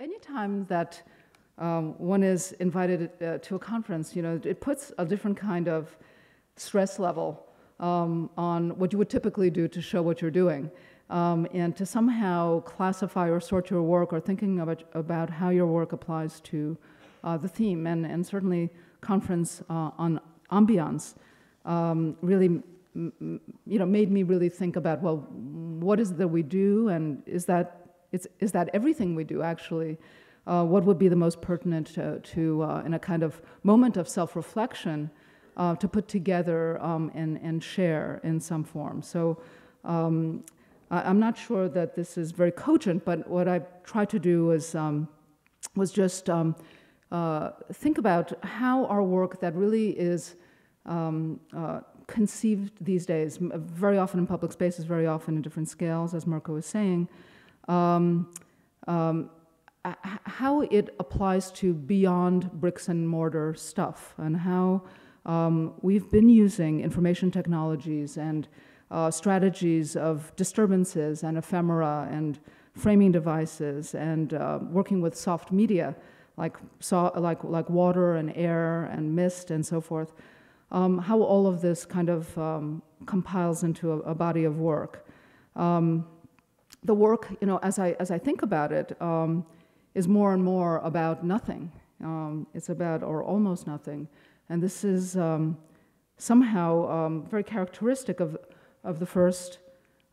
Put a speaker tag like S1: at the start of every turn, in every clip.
S1: anytime that um, one is invited uh, to a conference, you know, it puts a different kind of stress level um, on what you would typically do to show what you're doing. Um, and to somehow classify or sort your work or thinking about, about how your work applies to uh, the theme. And, and certainly, conference uh, on ambiance um, really you know, made me really think about, well, what is it that we do, and is that, is, is that everything we do, actually? Uh, what would be the most pertinent to, to uh, in a kind of moment of self-reflection, uh, to put together um, and, and share in some form. So um, I, am not sure that this is very cogent, but what I tried to do was, um, was just um, uh, think about how our work that really is um, uh, conceived these days, very often in public spaces, very often in different scales, as Mirko was saying, um, how it applies to beyond bricks and mortar stuff and how um, we've been using information technologies and uh, strategies of disturbances and ephemera and framing devices and uh, working with soft media like, so, like, like water and air and mist and so forth, um, how all of this kind of um, compiles into a, a, body of work. Um, the work, you know, as I, as I think about it, um, is more and more about nothing. Um, it's about, or almost nothing. And this is um, somehow um, very characteristic of, of the first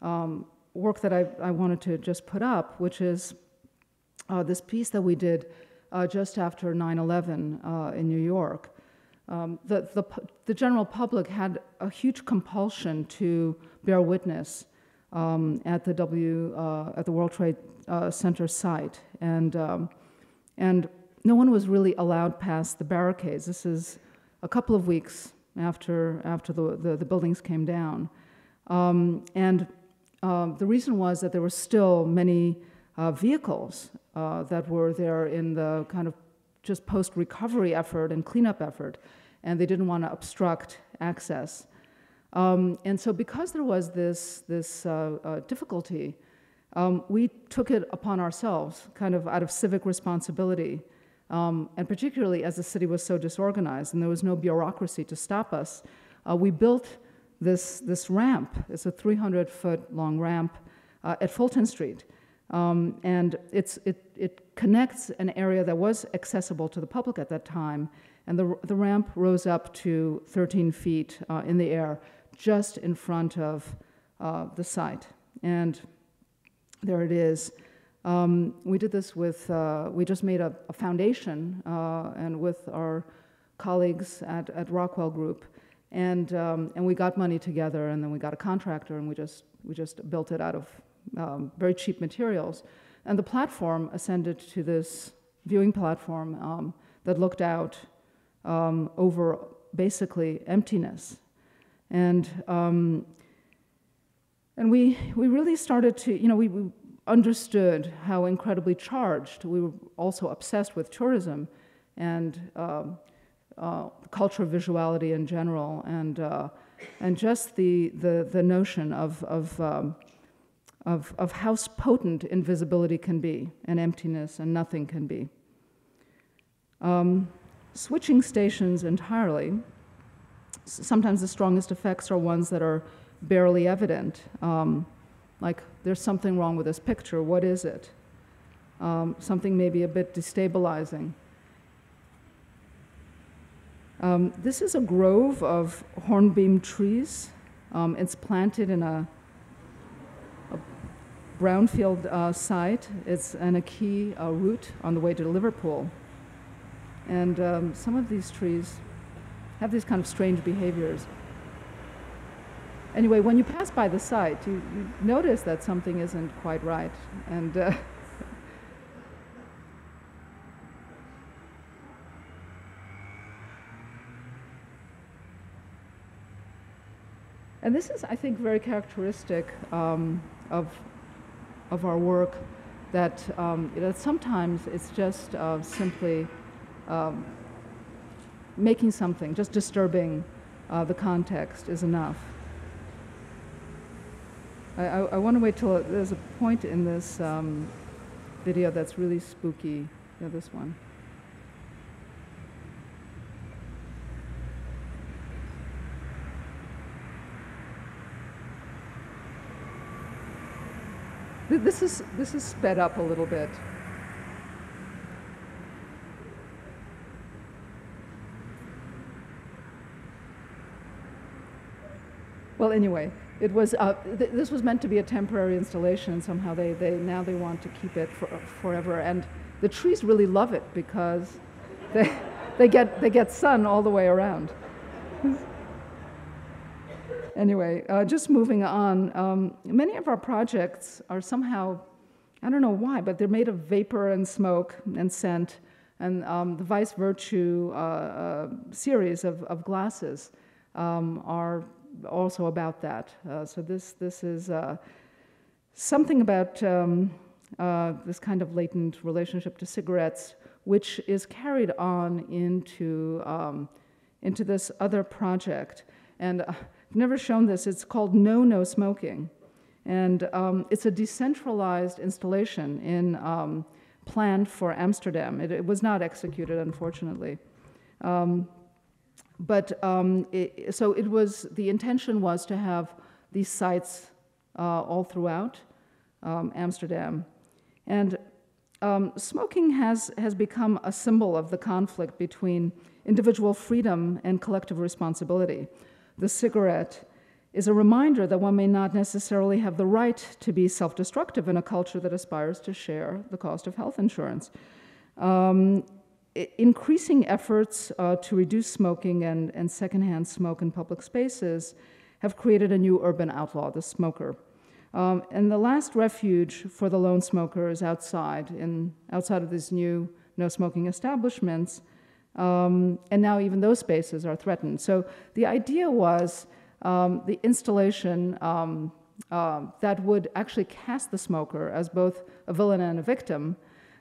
S1: um, work that I, I wanted to just put up, which is uh, this piece that we did uh, just after 9 11 uh, in New York. Um, the, the, the, general public had a huge compulsion to bear witness um, at the W uh, at the World Trade uh, Center site, and um, and no one was really allowed past the barricades. This is a couple of weeks after, after the, the, the buildings came down. Um, and um, the reason was that there were still many uh, vehicles uh, that were there in the kind of just post recovery effort and cleanup effort, and they didn't want to obstruct access. Um, and so, because there was this, this uh, uh difficulty, um, we took it upon ourselves, kind of out of civic responsibility, um, and particularly as the city was so disorganized and there was no bureaucracy to stop us, uh, we built this, this ramp. It's a 300 foot long ramp uh, at Fulton Street. Um, and it, it connects an area that was accessible to the public at that time. And the, the ramp rose up to 13 feet uh, in the air just in front of uh, the site. And there it is. Um, we did this with, uh, we just made a, a foundation uh, and with our colleagues at, at Rockwell Group. And, um, and we got money together and then we got a contractor and we just, we just built it out of um, very cheap materials. And the platform ascended to this viewing platform um, that looked out um, over basically emptiness. And, um, and we, we really started to, you know, we, we understood how incredibly charged. We were also obsessed with tourism and uh, uh, culture of visuality in general, and uh, and just the the, the notion of of, um, of of how potent invisibility can be, and emptiness and nothing can be. Um, switching stations entirely. Sometimes the strongest effects are ones that are barely evident. Um, like there's something wrong with this picture, what is it? Um, something maybe a bit destabilizing. Um, this is a grove of hornbeam trees. Um, it's planted in a, a brownfield uh, site. It's in a key uh, route on the way to Liverpool. And um, some of these trees have these kind of strange behaviors. Anyway, when you pass by the site, you, you notice that something isn't quite right. And uh, And this is, I think, very characteristic um, of, of our work that, um, that sometimes it's just uh, simply um, making something, just disturbing uh, the context is enough. I, I, I want to wait till there's a point in this um, video that's really spooky. Yeah, this one. This is, this is sped up a little bit. Well, anyway, it was, uh, th this was meant to be a temporary installation. and Somehow they, they, now they want to keep it for, forever. And the trees really love it because they, they, get, they get sun all the way around. anyway, uh, just moving on, um, many of our projects are somehow, I don't know why, but they're made of vapor and smoke and scent. And um, the Vice Virtue uh, uh, series of, of glasses um, are also about that. Uh, so this, this is uh, something about um, uh, this kind of latent relationship to cigarettes, which is carried on into, um, into this other project. And I've never shown this. It's called No No Smoking. And um, it's a decentralized installation in, um, planned for Amsterdam. It, it, was not executed, unfortunately. Um, but um, it, so it was, the intention was to have these sites uh, all throughout um, Amsterdam. And um, smoking has, has become a symbol of the conflict between individual freedom and collective responsibility. The cigarette is a reminder that one may not necessarily have the right to be self destructive in a culture that aspires to share the cost of health insurance. Um, increasing efforts uh, to reduce smoking and, and secondhand smoke in public spaces have created a new urban outlaw, the smoker. Um, and the last refuge for the lone smoker is outside, in, outside of these new no smoking establishments. Um, and now even those spaces are threatened. So the idea was um, the installation um, uh, that would actually cast the smoker as both a villain and a victim.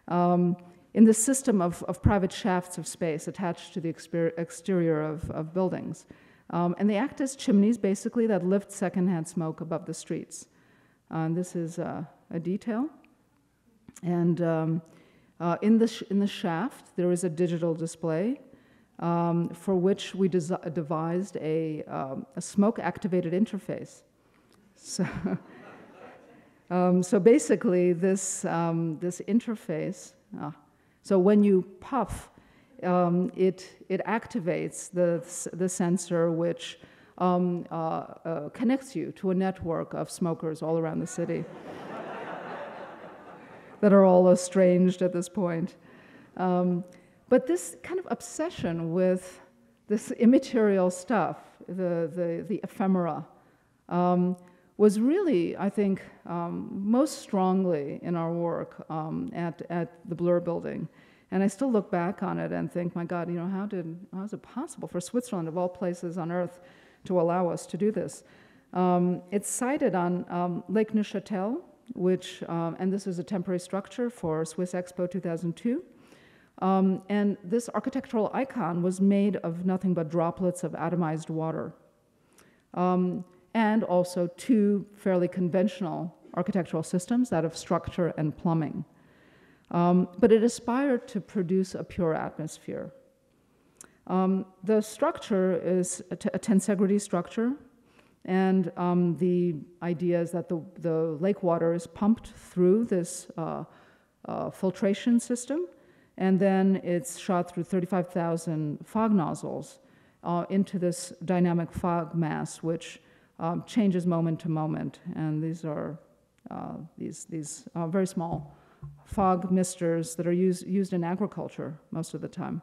S1: Um, in the system of, of private shafts of space attached to the exterior of, of buildings. Um, and they act as chimneys, basically, that lift secondhand smoke above the streets. Uh, this is uh, a detail. And um, uh, in, the in the shaft, there is a digital display um, for which we devised a, um, a smoke activated interface. So, um, so basically, this, um, this interface. Ah, so when you puff, um, it, it activates the, the sensor which um, uh, uh, connects you to a network of smokers all around the city that are all estranged at this point. Um, but this kind of obsession with this immaterial stuff, the, the, the ephemera, um, was really, I think, um, most strongly in our work um, at, at the Blur building. And I still look back on it and think, my God, you know, how did how is it possible for Switzerland, of all places on earth, to allow us to do this? Um, it's sited on um, Lake Neuchâtel, which, um, and this is a temporary structure for Swiss Expo 2002. Um, and this architectural icon was made of nothing but droplets of atomized water. Um, and also two fairly conventional architectural systems, that of structure and plumbing. Um, but it aspired to produce a pure atmosphere. Um, the structure is a, tensegrity structure, and um, the idea is that the, the lake water is pumped through this uh, uh, filtration system, and then it's shot through 35,000 fog nozzles uh, into this dynamic fog mass, which um, changes moment to moment. And these are uh, these, these uh, very small fog misters that are used, used in agriculture most of the time.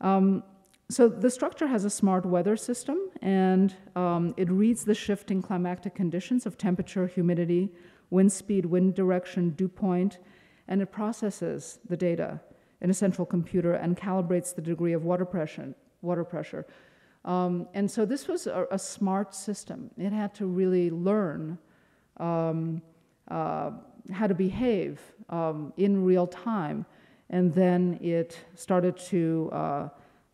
S1: Um, so the structure has a smart weather system, and um, it reads the shifting climatic conditions of temperature, humidity, wind speed, wind direction, dew point, and it processes the data in a central computer and calibrates the degree of water pressure, water pressure um, and so this was a, a, smart system. It had to really learn um, uh, how to behave um, in real time, and then it started to, uh,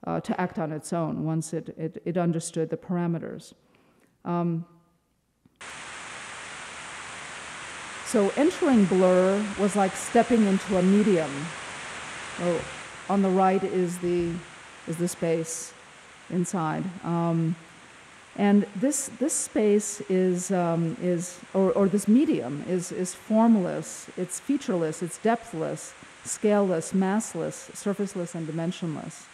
S1: uh, to act on its own once it, it, it understood the parameters. Um, So entering Blur was like stepping into a medium. Oh, on the right is the, is the space inside. Um, and this, this space is, um, is or, or this medium is, is formless, it's featureless, it's depthless, scaleless, massless, surfaceless, and dimensionless.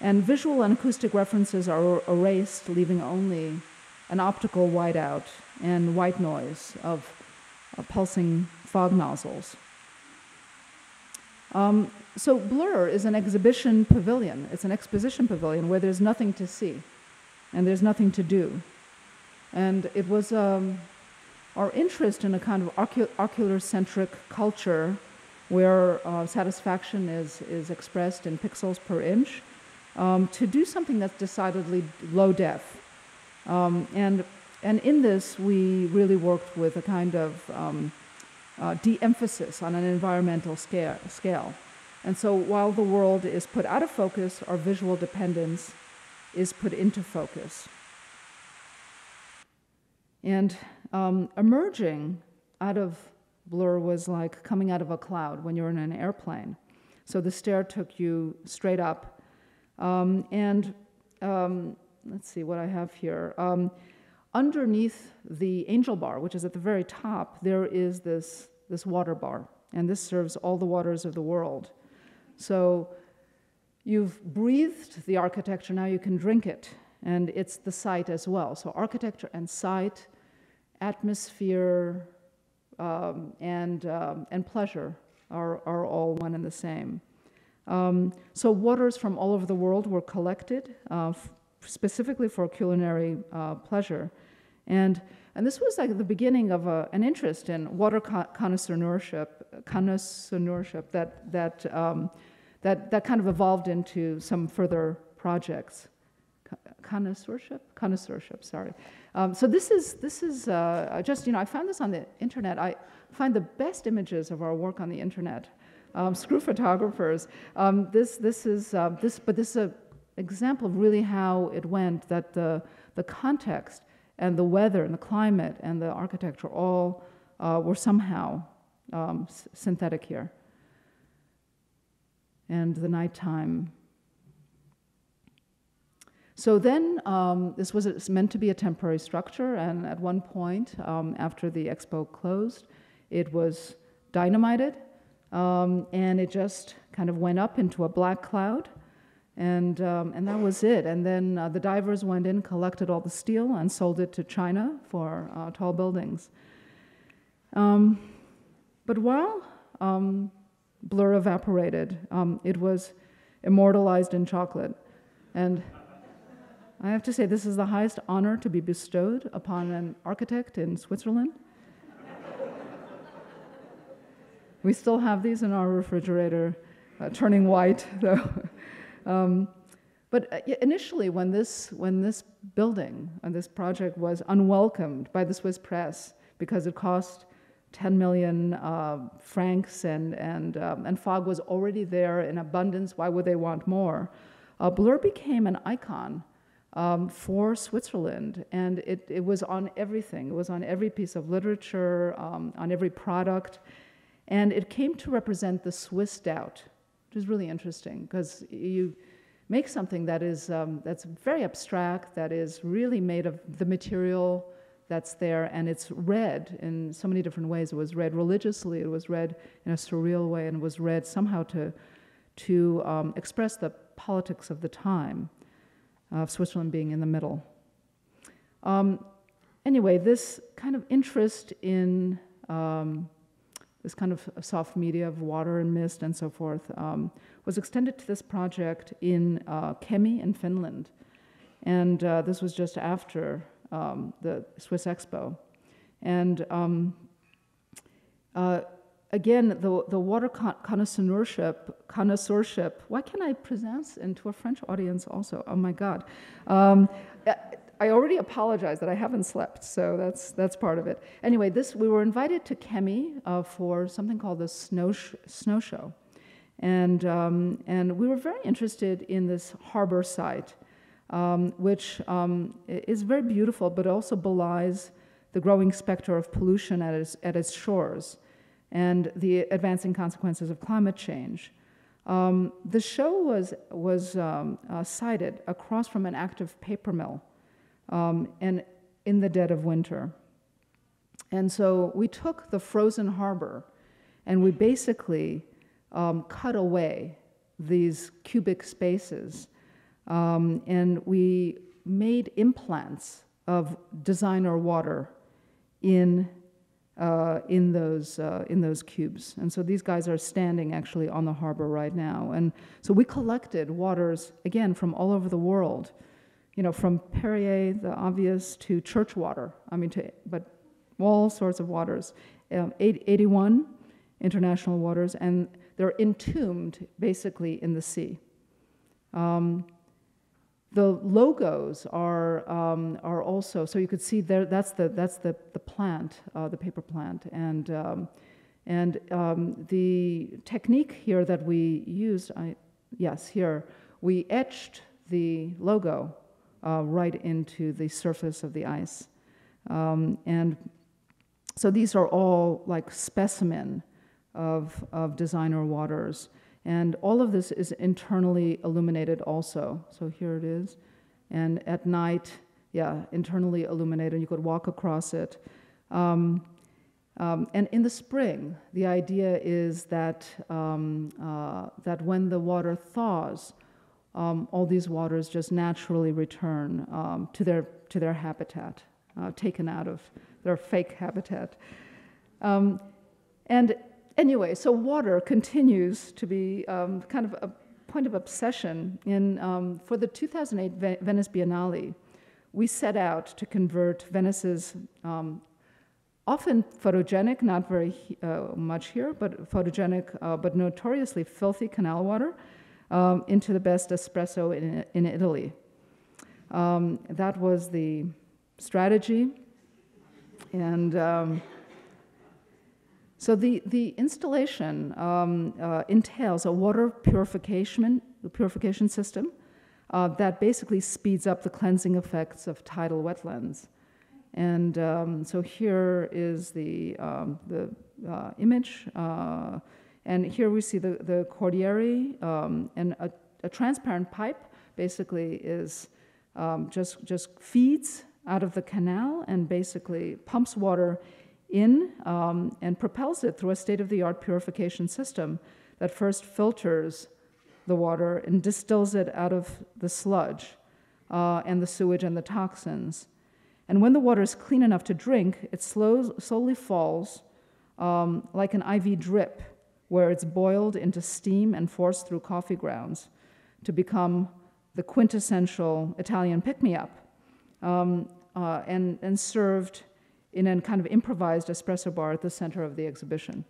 S1: And visual and acoustic references are erased, leaving only an optical whiteout and white noise of uh, pulsing fog nozzles. Um, so Blur is an exhibition pavilion. It's an exposition pavilion where there's nothing to see and there's nothing to do. And it was um, our interest in a kind of ocular-centric culture where uh, satisfaction is, is expressed in pixels per inch um, to do something that's decidedly low def. Um, and, and in this, we really worked with a kind of um, uh, de-emphasis on an environmental scale, scale. And so while the world is put out of focus, our visual dependence is put into focus. And um, emerging out of blur was like coming out of a cloud when you're in an airplane. So the stair took you straight up. Um, and um, let's see what I have here. Underneath the angel bar, which is at the very top, there is this, this water bar, and this serves all the waters of the world. So you've breathed the architecture, now you can drink it, and it's the site as well. So architecture and site, atmosphere, um, and, um, and pleasure are, are all one and the same. Um, so waters from all over the world were collected uh, specifically for culinary uh, pleasure. And, and this was like the beginning of a, an interest in water connoisseurship, connoisseurship that, that, um, that, that kind of evolved into some further projects. Connoisseurship? Connoisseurship, sorry. Um, so this is, this is uh, just, you know, I found this on the internet. I find the best images of our work on the internet. Um, screw photographers. Um, this, this is, uh, this, but this is an example of really how it went, that the, the context and the weather and the climate and the architecture all uh, were somehow um, synthetic here. And the nighttime. So then, um, this was meant to be a temporary structure, and at one point, um, after the expo closed, it was dynamited, um, and it just kind of went up into a black cloud. And, um, and that was it. And then uh, the divers went in, collected all the steel, and sold it to China for uh, tall buildings. Um, but while um, Blur evaporated, um, it was immortalized in chocolate. And I have to say, this is the highest honor to be bestowed upon an architect in Switzerland. we still have these in our refrigerator, uh, turning white, though. Um, but uh, initially, when this, when this building and this project was unwelcomed by the Swiss press because it cost 10 million uh, francs and, and, um, and fog was already there in abundance, why would they want more? Uh, Blur became an icon um, for Switzerland, and it, it was on everything. It was on every piece of literature, um, on every product, and it came to represent the Swiss doubt which is really interesting because you make something that is um, that's very abstract, that is really made of the material that's there, and it's read in so many different ways. It was read religiously, it was read in a surreal way, and it was read somehow to to um, express the politics of the time of Switzerland being in the middle. Um, anyway, this kind of interest in um, this kind of soft media of water and mist and so forth, um, was extended to this project in uh, Kemi in Finland. And uh, this was just after um, the Swiss Expo. And um, uh, again, the, the water connoisseurship, connoisseurship, why can't I pronounce into a French audience also? Oh my God. I already apologize that I haven't slept, so that's, that's part of it. Anyway, this, we were invited to Kemi uh, for something called the Snow, sh- snow Show. And, um, and we were very interested in this harbor site, um, which um, is very beautiful, but also belies the growing specter of pollution at its, at its shores and the advancing consequences of climate change. Um, the show was, was um, uh, sited across from an active paper mill um, and in the dead of winter. And so we took the frozen harbor and we basically um, cut away these cubic spaces um, and we made implants of designer water in, uh, in, those, uh, in those cubes. And so these guys are standing actually on the harbor right now. And so we collected waters, again, from all over the world, you know, from Perrier, the obvious, to church water, I mean, to, but all sorts of waters. Um, 81 international waters, and they're entombed basically in the sea. Um, the logos are, um, are also, so you could see there, that's the, that's the, the plant, uh, the paper plant. And, um, and um, the technique here that we used, I, yes, here, we etched the logo uh, right into the surface of the ice. Um, and so these are all like specimen of, of designer waters. And all of this is internally illuminated also. So here it is. And at night, yeah, internally illuminated. You could walk across it. Um, um, and in the spring, the idea is that, um, uh, that when the water thaws, um, all these waters just naturally return um, to, their, to their habitat, uh, taken out of their fake habitat. Um, and anyway, so water continues to be um, kind of a point of obsession. In, um, for the 2008 Venice Biennale, we set out to convert Venice's um, often photogenic, not very uh, much here, but photogenic, uh, but notoriously filthy canal water um, into the best espresso in, in Italy. Um, that was the strategy. And um, so the, the installation um, uh, entails a water purification, purification system uh, that basically speeds up the cleansing effects of tidal wetlands. And um, so here is the, um, the uh, image. And here we see the, the um, and a, a, transparent pipe basically is um, just, just feeds out of the canal and basically pumps water in um, and propels it through a state of the art purification system that first filters the water and distills it out of the sludge uh, and the sewage and the toxins. And when the water is clean enough to drink, it slows, slowly falls um, like an IV drip, where it's boiled into steam and forced through coffee grounds to become the quintessential Italian pick me up um, uh, and, and served in a kind of improvised espresso bar at the center of the exhibition.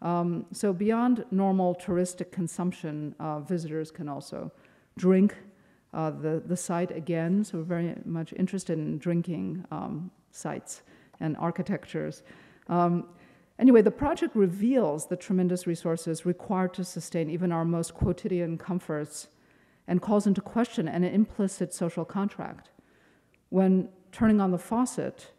S1: Um, so beyond normal touristic consumption, uh, visitors can also drink uh, the, the site again. So we're very much interested in drinking um, sites and architectures. Um, anyway, the project reveals the tremendous resources required to sustain even our most quotidian comforts and calls into question an implicit social contract. When turning on the faucet,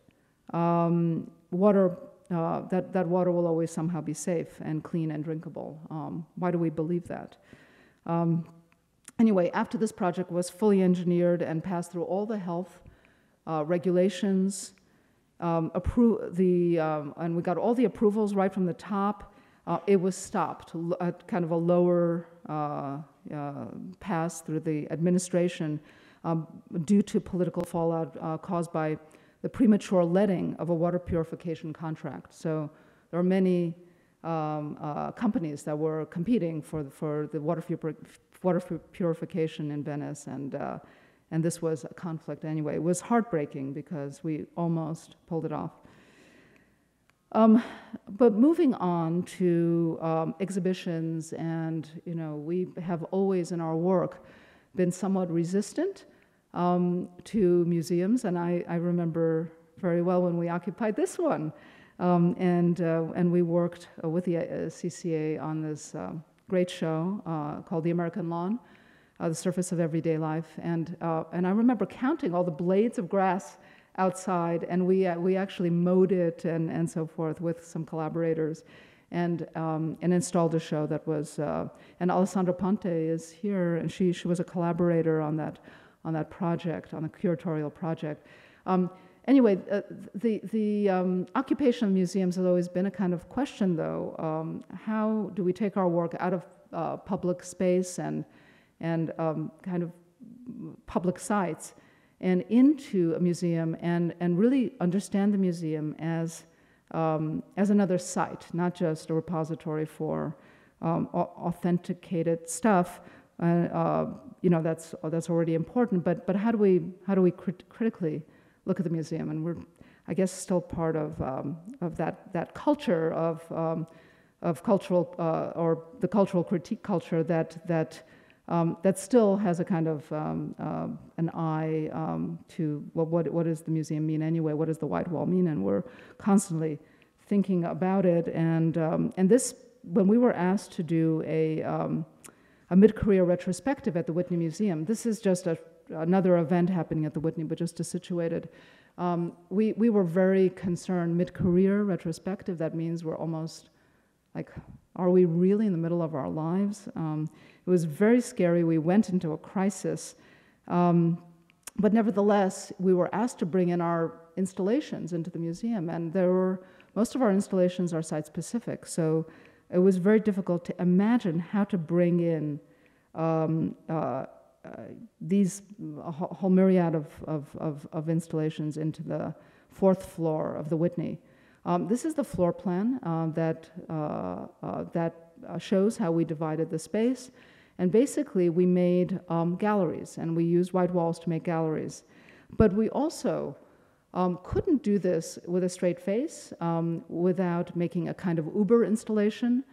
S1: um, water, uh, that, that water will always somehow be safe and clean and drinkable. Um, why do we believe that? Um, anyway, after this project was fully engineered and passed through all the health uh, regulations, um, the, um, and we got all the approvals right from the top, uh, it was stopped at kind of a lower uh, uh, pass through the administration um, due to political fallout uh, caused by the premature letting of a water purification contract. So there are many um, uh, companies that were competing for, for the water, water purification in Venice, and, uh, and this was a conflict anyway. It was heartbreaking because we almost pulled it off. Um, but moving on to um, exhibitions, and you know, we have always in our work been somewhat resistant um, to museums, and I, I, remember very well when we occupied this one, um, and uh, and we worked uh, with the uh, CCA on this um, great show uh, called The American Lawn, uh, the surface of everyday life, and uh, and I remember counting all the blades of grass outside, and we, uh, we actually mowed it and, and so forth with some collaborators and, um, and installed a show that was, uh, and Alessandra Ponte is here, and she, she was a collaborator on that, on that project, on the curatorial project. Um, anyway, uh, the, the um, occupation of museums has always been a kind of question, though. Um, how do we take our work out of uh, public space and, and um, kind of public sites and into a museum and, and really understand the museum as, um, as another site, not just a repository for um, authenticated stuff. Uh, uh, you know, that's, that's already important, but, but how do we, how do we crit critically look at the museum? And we're, I guess, still part of, um, of that, that culture of, um, of cultural, uh, or the cultural critique culture that, that um, that still has a kind of um, uh, an eye um, to well, what, what does the museum mean anyway? What does the white wall mean? And we're constantly thinking about it. And, um, and this, when we were asked to do a, um, a mid-career retrospective at the Whitney Museum, this is just a, another event happening at the Whitney, but just to situate it. Um, we, we were very concerned, mid-career retrospective, that means we're almost like, are we really in the middle of our lives? Um, it was very scary. We went into a crisis. Um, but nevertheless, we were asked to bring in our installations into the museum, and there were most of our installations are site specific. So it was very difficult to imagine how to bring in um, uh, uh, these a whole myriad of, of, of, of, installations into the fourth floor of the Whitney. Um, this is the floor plan that, uh, uh, that uh, shows how we divided the space. And basically, we made um, galleries, and we used white walls to make galleries. But we also um, couldn't do this with a straight face um, without making a kind of Uber installation,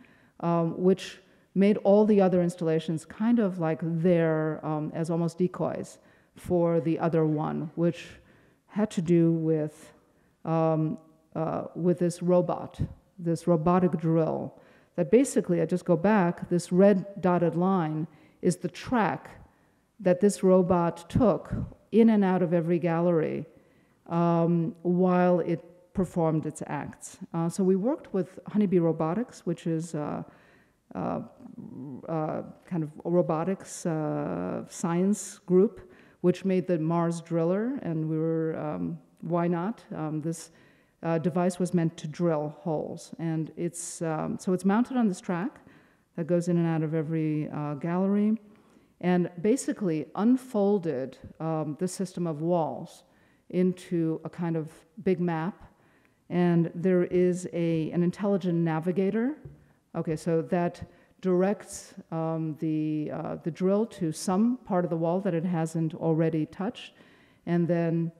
S1: um, which made all the other installations kind of like there um, as almost decoys for the other one, which had to do with, um, uh, with this robot, this robotic drill that basically, I just go back, this red dotted line is the track that this robot took in and out of every gallery um, while it performed its acts. Uh, so we worked with Honeybee Robotics, which is uh, uh, uh kind of robotics uh, science group, which made the Mars driller, and we were, um, why not? Um, this uh, device was meant to drill holes. And it's, um, so it's mounted on this track that goes in and out of every uh, gallery and basically unfolded um, the system of walls into a kind of big map. And there is a, an intelligent navigator. Okay, so that directs um, the, uh, the drill to some part of the wall that it hasn't already touched. And then,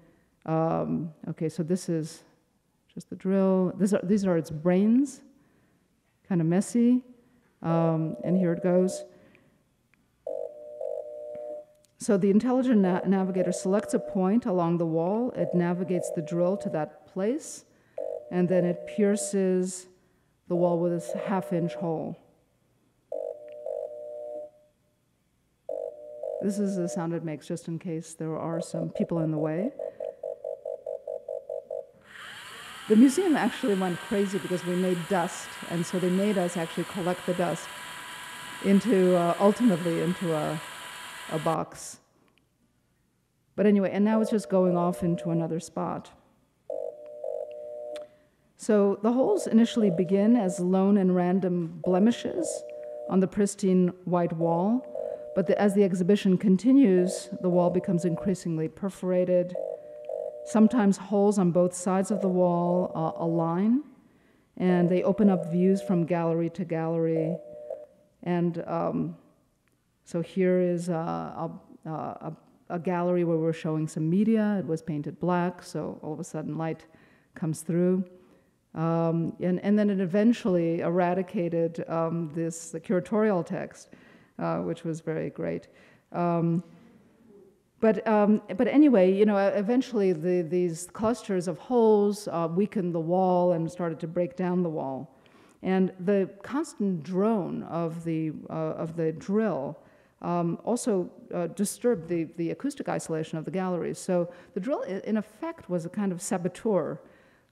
S1: um, okay, so this is just the drill. These are, these are its brains, kind of messy. Um, and here it goes. So the intelligent na navigator selects a point along the wall, it navigates the drill to that place, and then it pierces the wall with this half inch hole. This is the sound it makes just in case there are some people in the way. The museum actually went crazy because we made dust, and so they made us actually collect the dust into uh, ultimately into a, a box. But anyway, and now it's just going off into another spot. So the holes initially begin as lone and random blemishes on the pristine white wall, but the, as the exhibition continues, the wall becomes increasingly perforated Sometimes holes on both sides of the wall uh, align, and they open up views from gallery to gallery. And um, so here is a, a, a, a, gallery where we're showing some media. It was painted black, so all of a sudden light comes through. Um, and, and then it eventually eradicated um, this the curatorial text, uh, which was very great. But, um, but anyway, you know, eventually the, these clusters of holes uh, weakened the wall and started to break down the wall. And the constant drone of the, uh, of the drill um, also uh, disturbed the, the acoustic isolation of the galleries. So the drill, in effect, was a kind of saboteur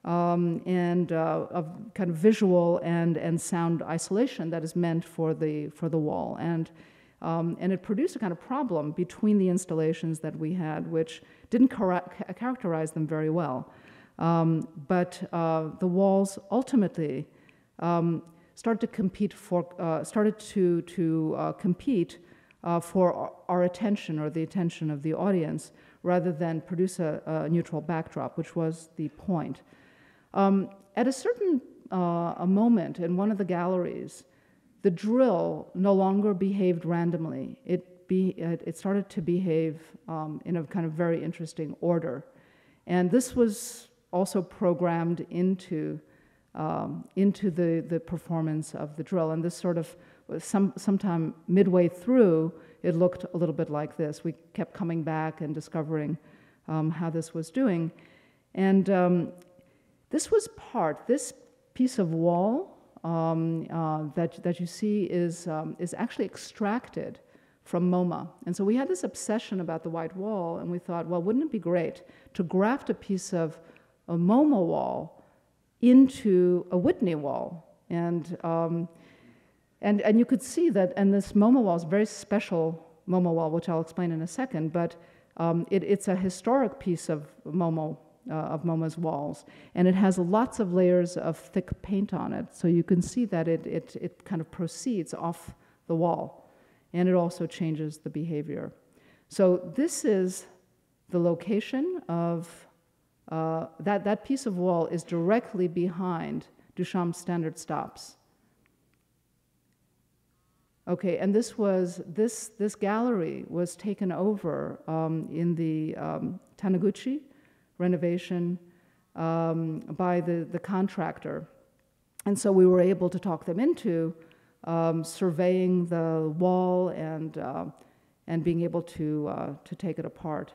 S1: um, and uh, of kind of visual and, and sound isolation that is meant for the, for the wall. And, um, and it produced a kind of problem between the installations that we had, which didn't char- characterize them very well. Um, but uh, the walls ultimately um, started to compete for, uh, started to, to uh, compete uh, for our attention or the attention of the audience rather than produce a, a neutral backdrop, which was the point. Um, at a certain uh, a moment in one of the galleries, the drill no longer behaved randomly. It, be, it started to behave um, in a kind of very interesting order. And this was also programmed into, um, into the, the performance of the drill. And this sort of some, sometime midway through, it looked a little bit like this. We kept coming back and discovering um, how this was doing. And um, this was part, this piece of wall um, uh, that, that you see is, um, is actually extracted from MoMA. And so we had this obsession about the white wall, and we thought, well, wouldn't it be great to graft a piece of a MoMA wall into a Whitney wall? And um, and, and you could see that, and this MoMA wall is very special MoMA wall, which I'll explain in a second, but um, it, it's a historic piece of MoMA, uh, of MoMA's walls, and it has lots of layers of thick paint on it, so you can see that it, it, it kind of proceeds off the wall, and it also changes the behavior. So this is the location of, uh, that, that piece of wall is directly behind Duchamp's standard stops. Okay, and this was this this gallery was taken over um, in the um, Taniguchi renovation um, by the the contractor, and so we were able to talk them into um, surveying the wall and uh, and being able to uh, to take it apart.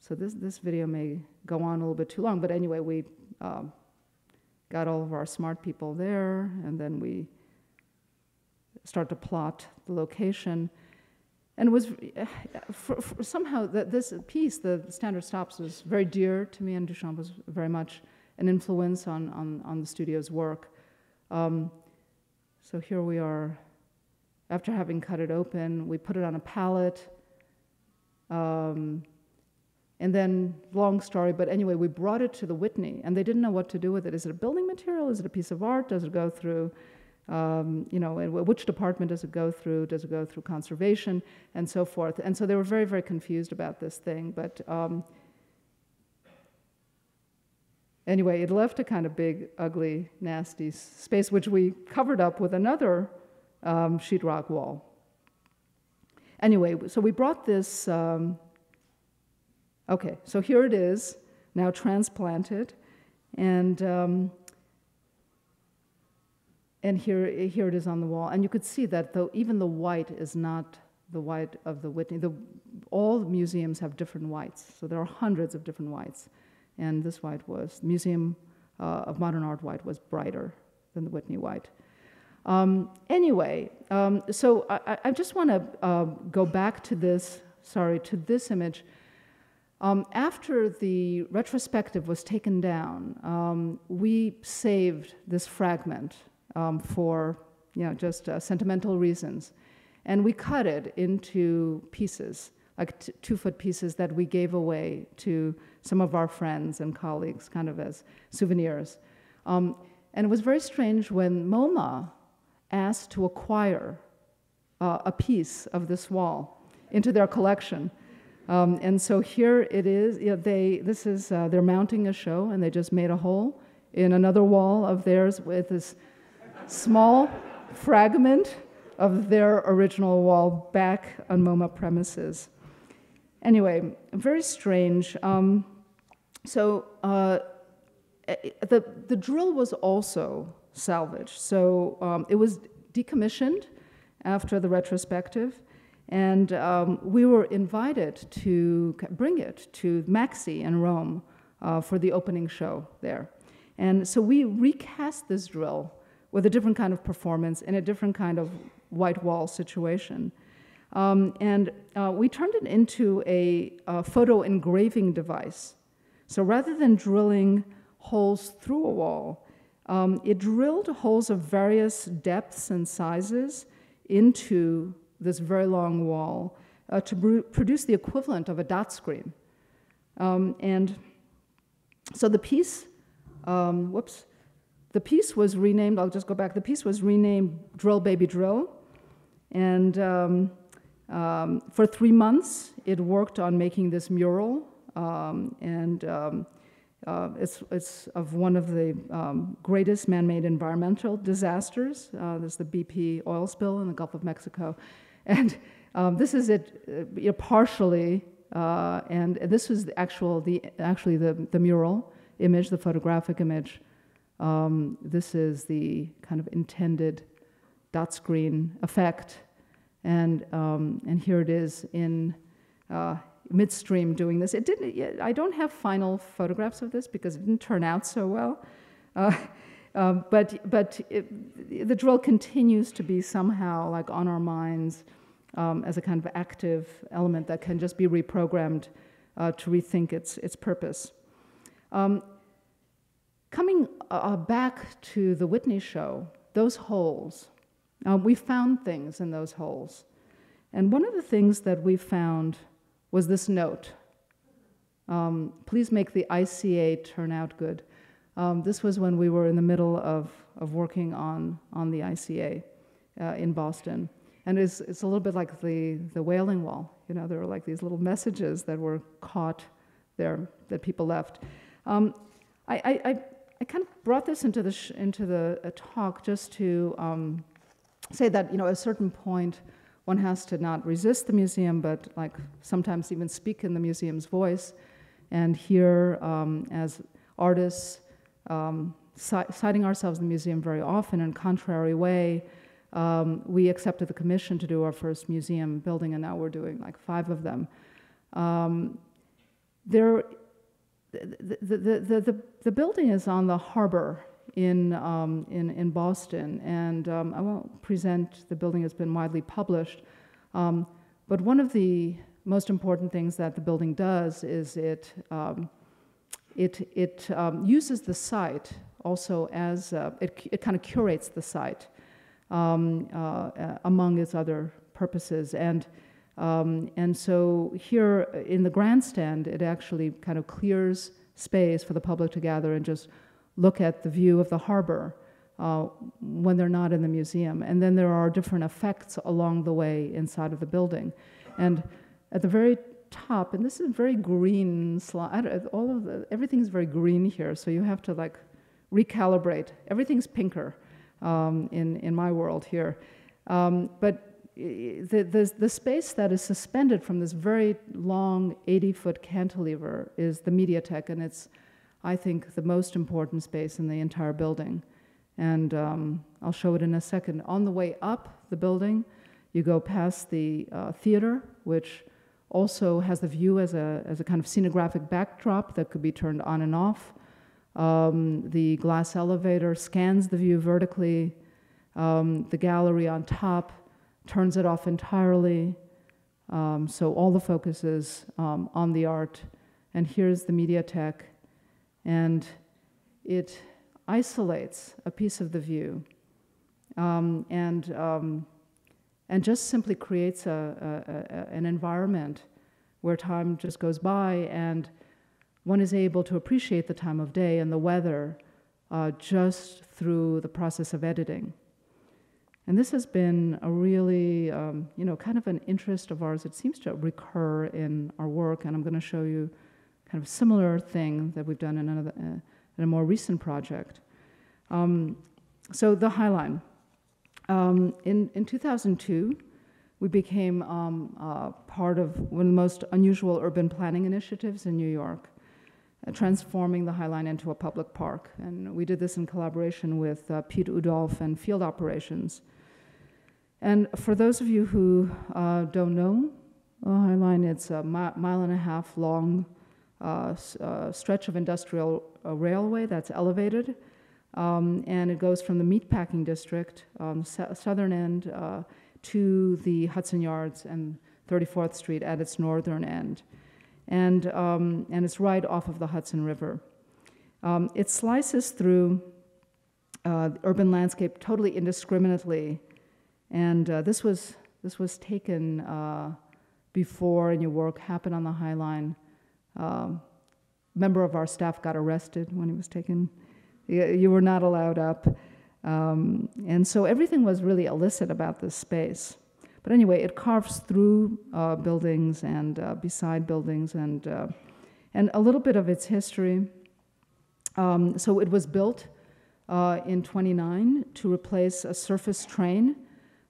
S1: So this this video may go on a little bit too long, but anyway, we um, got all of our smart people there, and then we start to plot the location. And was for, for somehow that this piece, the standard stops, was very dear to me, and Duchamp was very much an influence on, on, on the studio's work. Um, so here we are. After having cut it open, we put it on a pallet. Um, and then, long story, but anyway, we brought it to the Whitney, and they didn't know what to do with it. Is it a building material? Is it a piece of art? Does it go through um, you know, which department does it go through? Does it go through conservation and so forth? And so they were very, very confused about this thing. But um, anyway, it left a kind of big, ugly, nasty space, which we covered up with another um, sheetrock wall. Anyway, so we brought this. Um, okay, so here it is, now transplanted. And um, and here, here it is on the wall. And you could see that though even the white is not the white of the Whitney. The, all museums have different whites, so there are hundreds of different whites. And this white was, Museum uh, of Modern Art white was brighter than the Whitney white. Um, anyway, um, so I, I just want to uh, go back to this, sorry, to this image. Um, after the retrospective was taken down, um, we saved this fragment um, for you know, just uh, sentimental reasons. And we cut it into pieces, like t- two foot pieces that we gave away to some of our friends and colleagues, kind of as souvenirs. Um, and it was very strange when MoMA asked to acquire uh, a piece of this wall into their collection. Um, and so here it is. You know, they, this is, uh, they're mounting a show, and they just made a hole in another wall of theirs with this small fragment of their original wall back on MoMA premises. Anyway, very strange. Um, so uh, eh, the, the drill was also salvaged. So um, it was decommissioned after the retrospective, and um, we were invited to bring it to MAXXI in Rome uh, for the opening show there. And so we recast this drill with a different kind of performance in a different kind of white wall situation. Um, and uh, we turned it into a, a, photo engraving device. So rather than drilling holes through a wall, um, it drilled holes of various depths and sizes into this very long wall uh, to produce the equivalent of a dot screen. Um, and so the piece, um, whoops, the piece was renamed, I'll just go back, the piece was renamed Drill Baby Drill. And um, um for three months, it worked on making this mural. Um, and um, uh, it's, it's of one of the um, greatest man-made environmental disasters. Uh, there's the BP oil spill in the Gulf of Mexico. And um, this is it uh, partially, uh, and this was the actual, the, actually the, the mural image, the photographic image. Um, this is the kind of intended dot screen effect. And, um, and here it is in, uh, midstream doing this. It didn't. I don't have final photographs of this because it didn't turn out so well. Uh, um, but but it, the drill continues to be somehow like on our minds um, as a kind of active element that can just be reprogrammed uh, to rethink its its purpose. Um, coming uh, back to the Whitney show, those holes, uh, we found things in those holes, and one of the things that we found was this note. Um, please make the ICA turn out good. Um, this was when we were in the middle of, of working on, on the ICA uh, in Boston. And it's, it's a little bit like the, the Wailing Wall. You know, there were like these little messages that were caught there that people left. Um, I, I, I, kind of brought this into the, into the talk just to um, say that, you know, at a certain point, one has to not resist the museum, but like sometimes even speak in the museum's voice. And here, um, as artists, um, citing ourselves in the museum very often in a contrary way, um, we accepted the commission to do our first museum building, and now we're doing like five of them. Um, there, the, the, the, the, building is on the harbor in, um, in, in Boston. And um, I won't present the building it's been widely published. Um, but one of the most important things that the building does is it, um, it, it um, uses the site also as, uh, it, it kind of curates the site um, uh, uh, among its other purposes. And um, and so here in the grandstand, it actually kind of clears space for the public to gather and just look at the view of the harbor uh, when they're not in the museum. And then there are different effects along the way inside of the building. And at the very top, and this is a very green slide, all of the, everything's very green here, so you have to like recalibrate. Everything's pinker um, in, in my world here. Um, but the, the, the space that is suspended from this very long 80 foot cantilever is the Mediatheque, and it's I think, the most important space in the entire building. And um, I'll show it in a second. On the way up the building, you go past the uh, theater, which also has the view as a, as a kind of scenographic backdrop that could be turned on and off. Um, the glass elevator scans the view vertically. Um, the gallery on top turns it off entirely. Um, so all the focus is um, on the art. And here's the Mediatheque and it isolates a piece of the view um, and, um, and just simply creates a, a, a, an environment where time just goes by and one is able to appreciate the time of day and the weather uh, just through the process of editing. And this has been a really, um, you know, kind of an interest of ours. It seems to recur in our work, and I'm going to show you kind of a similar thing that we've done in, another, uh, in a more recent project. Um, so the Highline. Um, in, in 2002, we became um, uh, part of one of the most unusual urban planning initiatives in New York, uh, transforming the Highline into a public park. And we did this in collaboration with uh, Piet Oudolf and Field Operations. And for those of you who uh, don't know the Highline, it's a mi mile and a half long uh, uh, stretch of industrial uh, railway that's elevated. Um, and it goes from the meatpacking district, um, southern end, to the Hudson Yards and 34th Street at its northern end. And, um, and it's right off of the Hudson River. Um, it slices through uh, urban landscape totally indiscriminately. And uh, this, was, this was taken uh, before your work happened on the High Line. Um, member of our staff got arrested when he was taken. You were not allowed up. Um, and so everything was really illicit about this space. But anyway, it carves through uh, buildings and uh, beside buildings and, uh, and a little bit of its history. Um, so it was built uh, in 29 to replace a surface train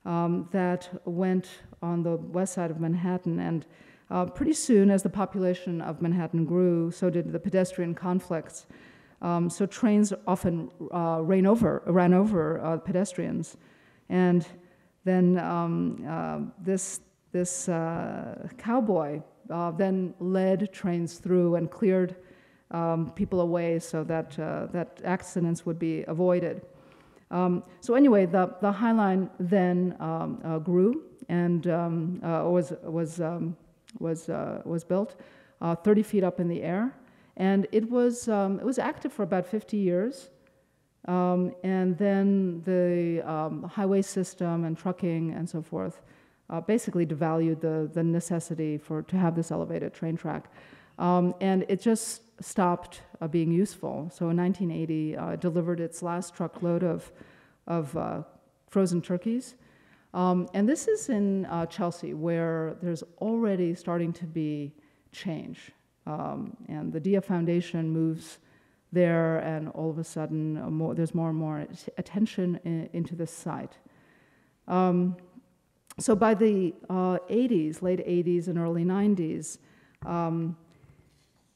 S1: um, that went on the west side of Manhattan. And uh, pretty soon, as the population of Manhattan grew, so did the pedestrian conflicts. Um, so trains often uh, ran over, ran over uh, pedestrians. And then um, uh, this, this uh, cowboy uh, then led trains through and cleared um, people away so that, that accidents would be avoided. Um, so anyway, the, the High Line then um, uh, grew and um, uh, was, was, um, was, uh, was built uh, 30 feet up in the air. And it was, um, it was active for about 50 years. and then the highway system and trucking and so forth uh, basically devalued the, the necessity for, to have this elevated train track. Um, and it just stopped uh, being useful. So in 1980, uh, delivered its last truckload of, of uh, frozen turkeys. Um, and this is in uh, Chelsea, where there's already starting to be change. Um, and the Dia Foundation moves there, and all of a sudden, uh, more, there's more and more attention in, into this site. Um, so by the 80s, uh, late 80s and early 90s, um,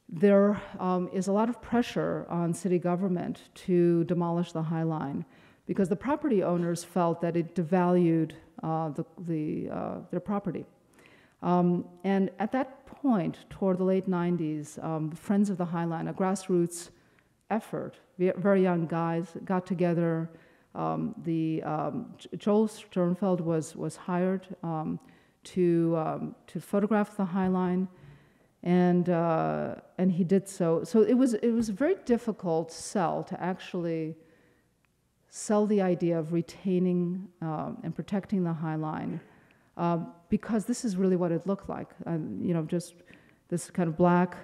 S1: there um, is a lot of pressure on city government to demolish the High Line because the property owners felt that it devalued uh, the, the, uh, their property. Um, and at that point, toward the late 90s, um, Friends of the High Line, a grassroots effort, very young guys got together. Um, the, um, Joel Sternfeld was, was hired um, to, to photograph the High Line and uh, and he did so. So it was it was a very difficult sell to actually sell the idea of retaining um, and protecting the High Line, uh, because this is really what it looked like. you know, just this kind of black,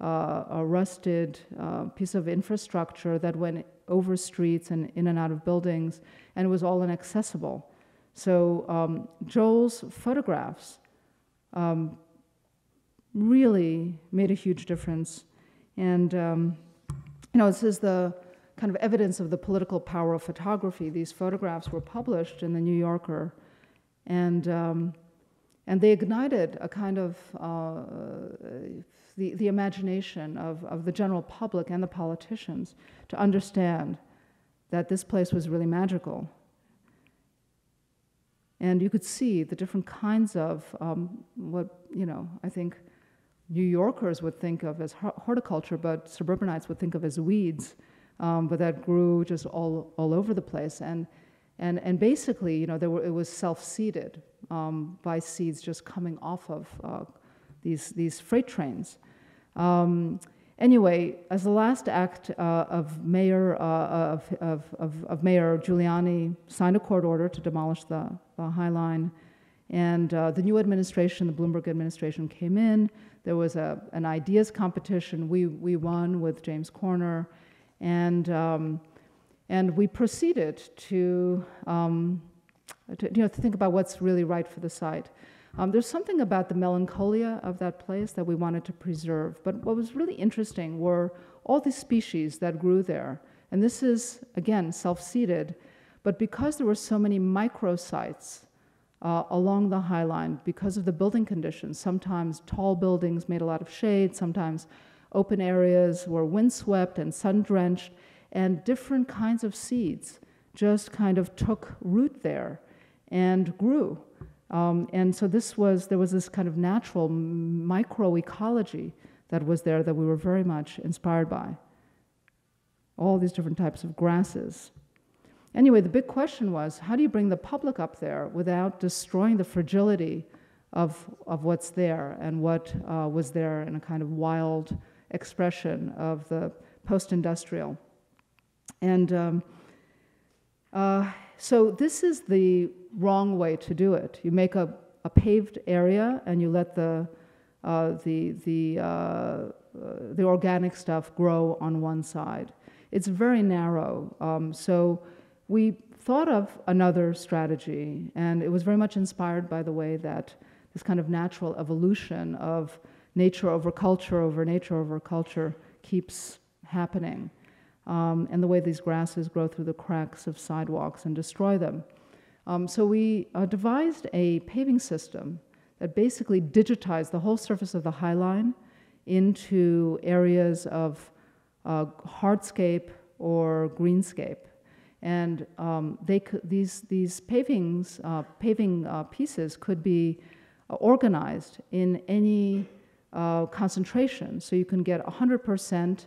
S1: uh, rusted uh, piece of infrastructure that went over streets and in and out of buildings, and it was all inaccessible. So um, Joel's photographs um, really made a huge difference. And, um, you know, this is the kind of evidence of the political power of photography. These photographs were published in the New Yorker, and, um, and they ignited a kind of uh, the, the imagination of, of the general public and the politicians to understand that this place was really magical. And you could see the different kinds of um, what, you know, I think New Yorkers would think of as horticulture, but suburbanites would think of as weeds, um, but that grew just all, all over the place. And, and, and basically, you know, there were, it was self-seeded um, by seeds just coming off of uh, these, these freight trains. Um, anyway, as the last act uh, of Mayor uh, of, of, of, of, Mayor Giuliani signed a court order to demolish the, the High Line, and uh, the new administration, the Bloomberg administration, came in. There was a, an ideas competition. We, we won with James Corner, and, um, and we proceeded to, um, to, you know, to think about what's really right for the site. Um, there's something about the melancholia of that place that we wanted to preserve. But what was really interesting were all the species that grew there. And this is, again, self seeded. But because there were so many microsites uh, along the High Line because of the building conditions. Sometimes tall buildings made a lot of shade, sometimes open areas were windswept and sun drenched, and different kinds of seeds just kind of took root there and grew. Um, and so this was there was this kind of natural microecology that was there that we were very much inspired by. All these different types of grasses. Anyway, the big question was how do you bring the public up there without destroying the fragility of, of what's there and what uh, was there in a kind of wild expression of the post industrial? And um, uh, so this is the wrong way to do it. You make a, a paved area and you let the, uh, the, the, uh, uh the organic stuff grow on one side. It's very narrow. Um, so we thought of another strategy, and it was very much inspired by the way that this kind of natural evolution of nature over culture over nature over culture keeps happening um, and the way these grasses grow through the cracks of sidewalks and destroy them. Um, so we uh, devised a paving system that basically digitized the whole surface of the High Line into areas of uh, hardscape or greenscape. And um, they could, these, these pavings, uh, paving uh, pieces could be uh, organized in any uh, concentration. So you can get 100%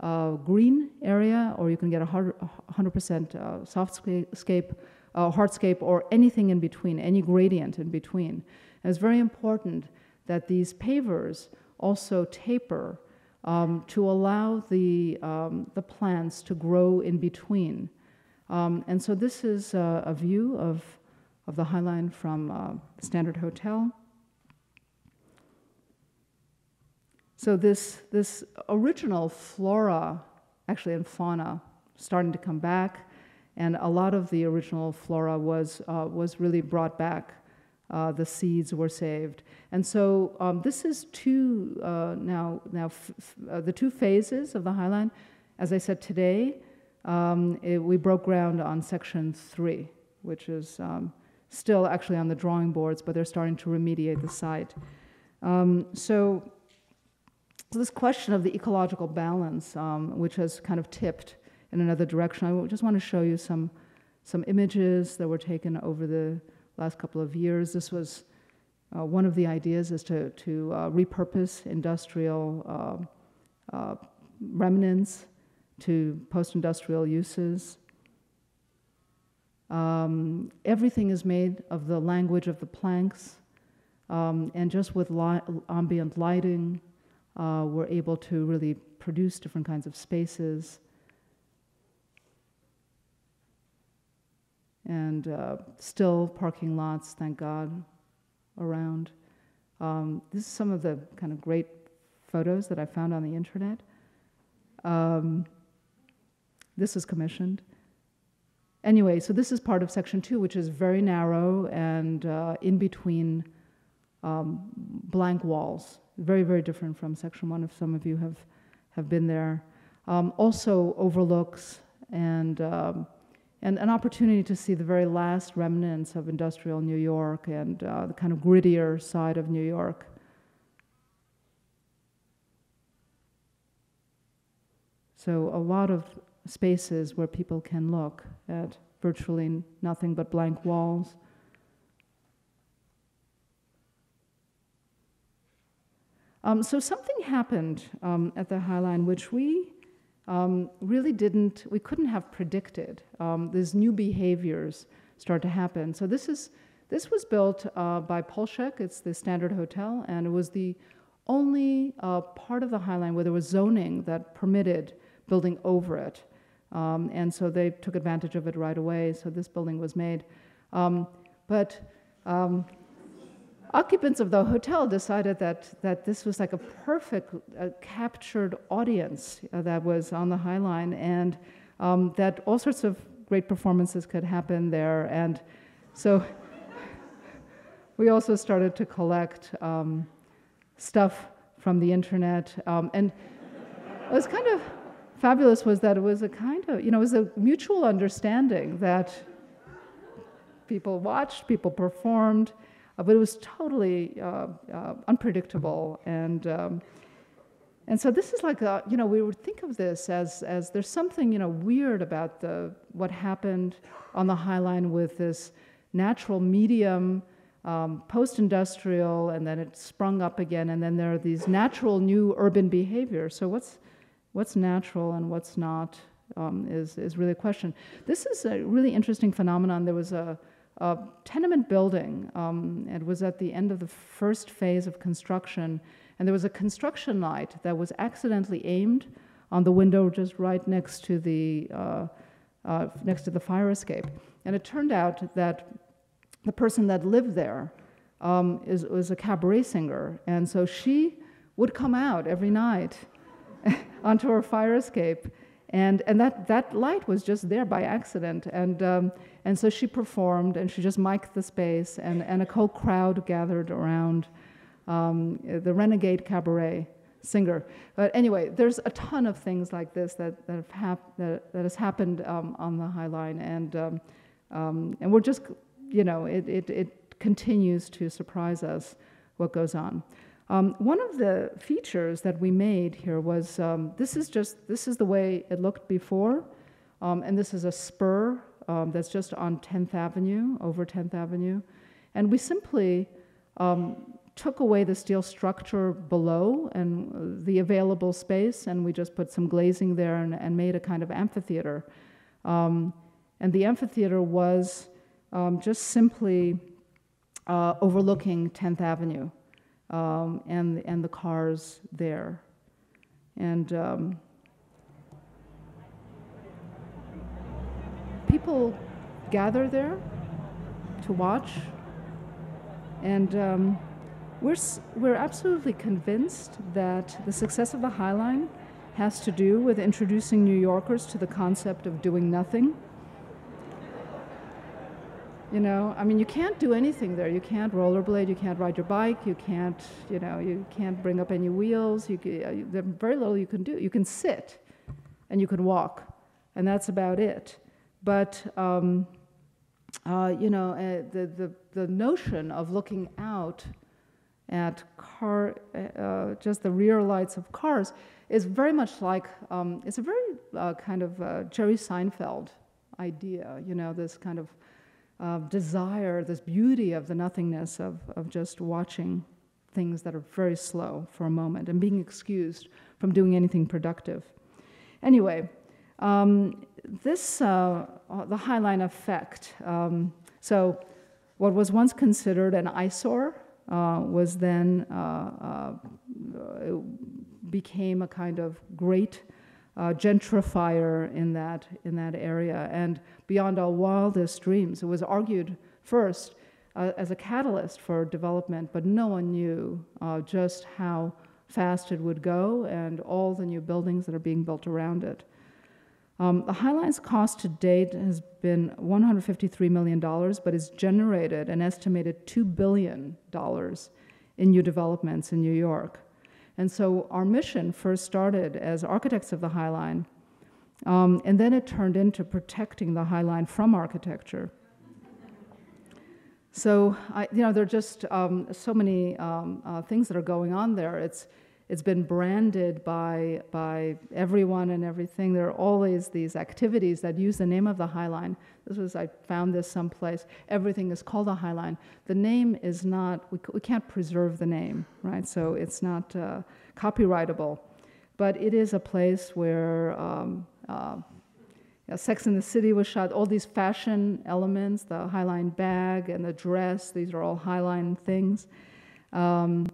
S1: uh, green area, or you can get 100% uh, softscape, hardscape, or anything in between, any gradient in between. And it's very important that these pavers also taper um, to allow the, um, the plants to grow in between. Um, and so this is a view of, of the High Line from uh, Standard Hotel. So this, this original flora, actually and fauna, starting to come back, and a lot of the original flora was, uh, was really brought back. Uh, the seeds were saved, and so um, this is two uh, now. Now uh, the two phases of the High Line. As I said today, um, it, we broke ground on section three, which is um, still actually on the drawing boards, but they're starting to remediate the site. Um, so so this question of the ecological balance, um, which has kind of tipped in another direction, I just want to show you some, some images that were taken over the last couple of years. This was uh, one of the ideas is to, to uh, repurpose industrial uh, uh remnants to post-industrial uses. Um, everything is made of the language of the planks, um, and just with li ambient lighting, uh, we're able to really produce different kinds of spaces. And uh, still parking lots, thank God, around. Um, this is some of the kind of great photos that I found on the internet. Um, this was commissioned. Anyway, so this is part of section two, which is very narrow and uh, in between um, blank walls very, very different from Section 1 if some of you have, have been there. Um, also overlooks and, um, and an opportunity to see the very last remnants of industrial New York and uh, the kind of grittier side of New York. So a lot of spaces where people can look at virtually nothing but blank walls. Um, so something happened um, at the High Line which we um, really didn't, we couldn't have predicted. Um, these new behaviors start to happen. So this is, this was built uh, by Polshek, it's the Standard Hotel, and it was the only uh, part of the High Line where there was zoning that permitted building over it. Um, and so they took advantage of it right away, so this building was made. Um, but occupants of the hotel decided that, that this was like a perfect uh, captured audience uh, that was on the High Line and um, that all sorts of great performances could happen there. And so we also started to collect um, stuff from the internet. Um, and it was kind of fabulous was that it was a kind of, you know, it was a mutual understanding that people watched, people performed, uh, but it was totally uh, uh, unpredictable and. Um, and so this is like a, you know, we would think of this as, as there's something, you know, weird about the, what happened on the High Line with this natural medium, um, post-industrial, and then it sprung up again, and then there are these natural new urban behaviors. So what's, what's natural and what's not um, is, is really a question. This is a really interesting phenomenon. There was a, a tenement building. Um, it was at the end of the first phase of construction, and there was a construction light that was accidentally aimed on the window just right next to the uh, uh, next to the fire escape. And it turned out that the person that lived there um, is, was a cabaret singer, and so she would come out every night onto her fire escape. And, and that, that light was just there by accident. And, um, and so she performed and she just mic'd the space, and, and a whole crowd gathered around um, the Renegade Cabaret singer. But anyway, there's a ton of things like this that, that, have, hap- that, that has happened um, on the High Line. And, um, um, and we're just, you know, it, it, it continues to surprise us what goes on. Um, one of the features that we made here was um, this is just this is the way it looked before, um, and this is a spur um, that's just on 10th Avenue over 10th Avenue, and we simply um, took away the steel structure below and the available space, and we just put some glazing there and, and made a kind of amphitheater, um, and the amphitheater was just simply uh, overlooking 10th Avenue um, and, and the cars there. And um, people gather there to watch. And um, we're, we're absolutely convinced that the success of the High Line has to do with introducing New Yorkers to the concept of doing nothing you know, I mean, you can't do anything there. You can't rollerblade. You can't ride your bike. You can't, you know, you can't bring up any wheels. You, uh, there's very little you can do. You can sit, and you can walk, and that's about it. But um, uh, you know, uh, the, the the notion of looking out at car, uh, uh just the rear lights of cars, is very much like um, it's a very uh, kind of Jerry Seinfeld idea. You know, this kind of uh, desire, this beauty of the nothingness of, of just watching things that are very slow for a moment and being excused from doing anything productive. Anyway, um, this, uh, uh the Highline effect. Um, so, what was once considered an eyesore uh, was then uh, uh, became a kind of great uh, gentrifier in that, in that area. And beyond our wildest dreams, it was argued first uh, as a catalyst for development, but no one knew uh, just how fast it would go and all the new buildings that are being built around it. Um, the High Line's cost to date has been $153 million, but has generated an estimated $2 billion in new developments in New York. And so our mission first started as architects of the High Line, um, and then it turned into protecting the High Line from architecture. So, I, you know, there are just um, so many um, uh, things that are going on there. It's, it's been branded by, by everyone and everything. There are always these activities that use the name of the High Line. This was, I found this someplace. Everything is called the High Line. The name is not, we, we can't preserve the name, right? So it's not uh, copyrightable. But it is a place where um, uh, Sex in the City was shot, all these fashion elements, the High Line bag and the dress, these are all High Line things. Um,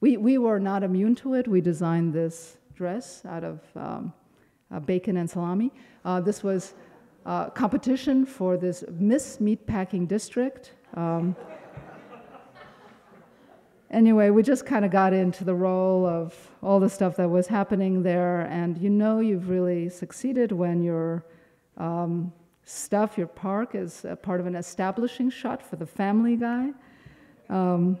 S1: we, we were not immune to it. We designed this dress out of um, uh, bacon and salami. Uh, this was uh, competition for this Miss Meatpacking District. Um, anyway, we just kind of got into the role of all the stuff that was happening there, and you know you've really succeeded when your um, stuff, your park, is part of an establishing shot for the family guy. Um,